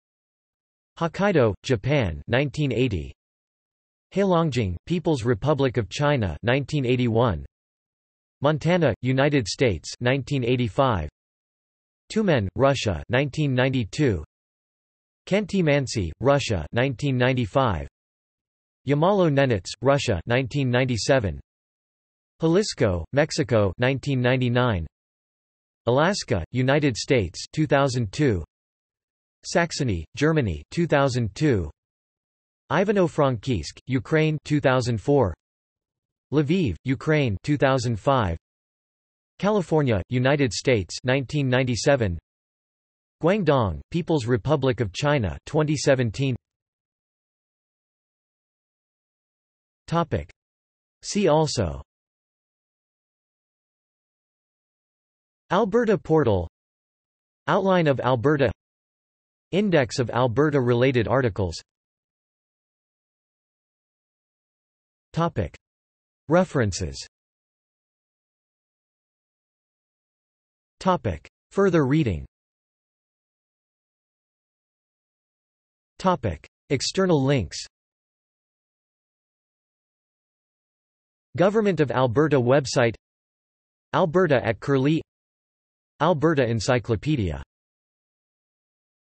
Hokkaido, Japan 1980. Heilongjiang, People's Republic of China 1981. Montana, United States 1985. Tyumen, Russia 1992. Khanty-Mansi, Russia 1995. Yamalo-Nenets, Russia 1997. Jalisco, Mexico 1999. Alaska, United States 2002. Saxony, Germany 2002. Ivano-Frankivsk, Ukraine 2004. Lviv, Ukraine 2005. California, United States 1997. Guangdong, People's Republic of China 2017. Topic. See also Alberta portal Outline of Alberta Index of Alberta-related articles Topic. References Topic. Further reading External links Government of Alberta website Alberta at Curlie Alberta Encyclopedia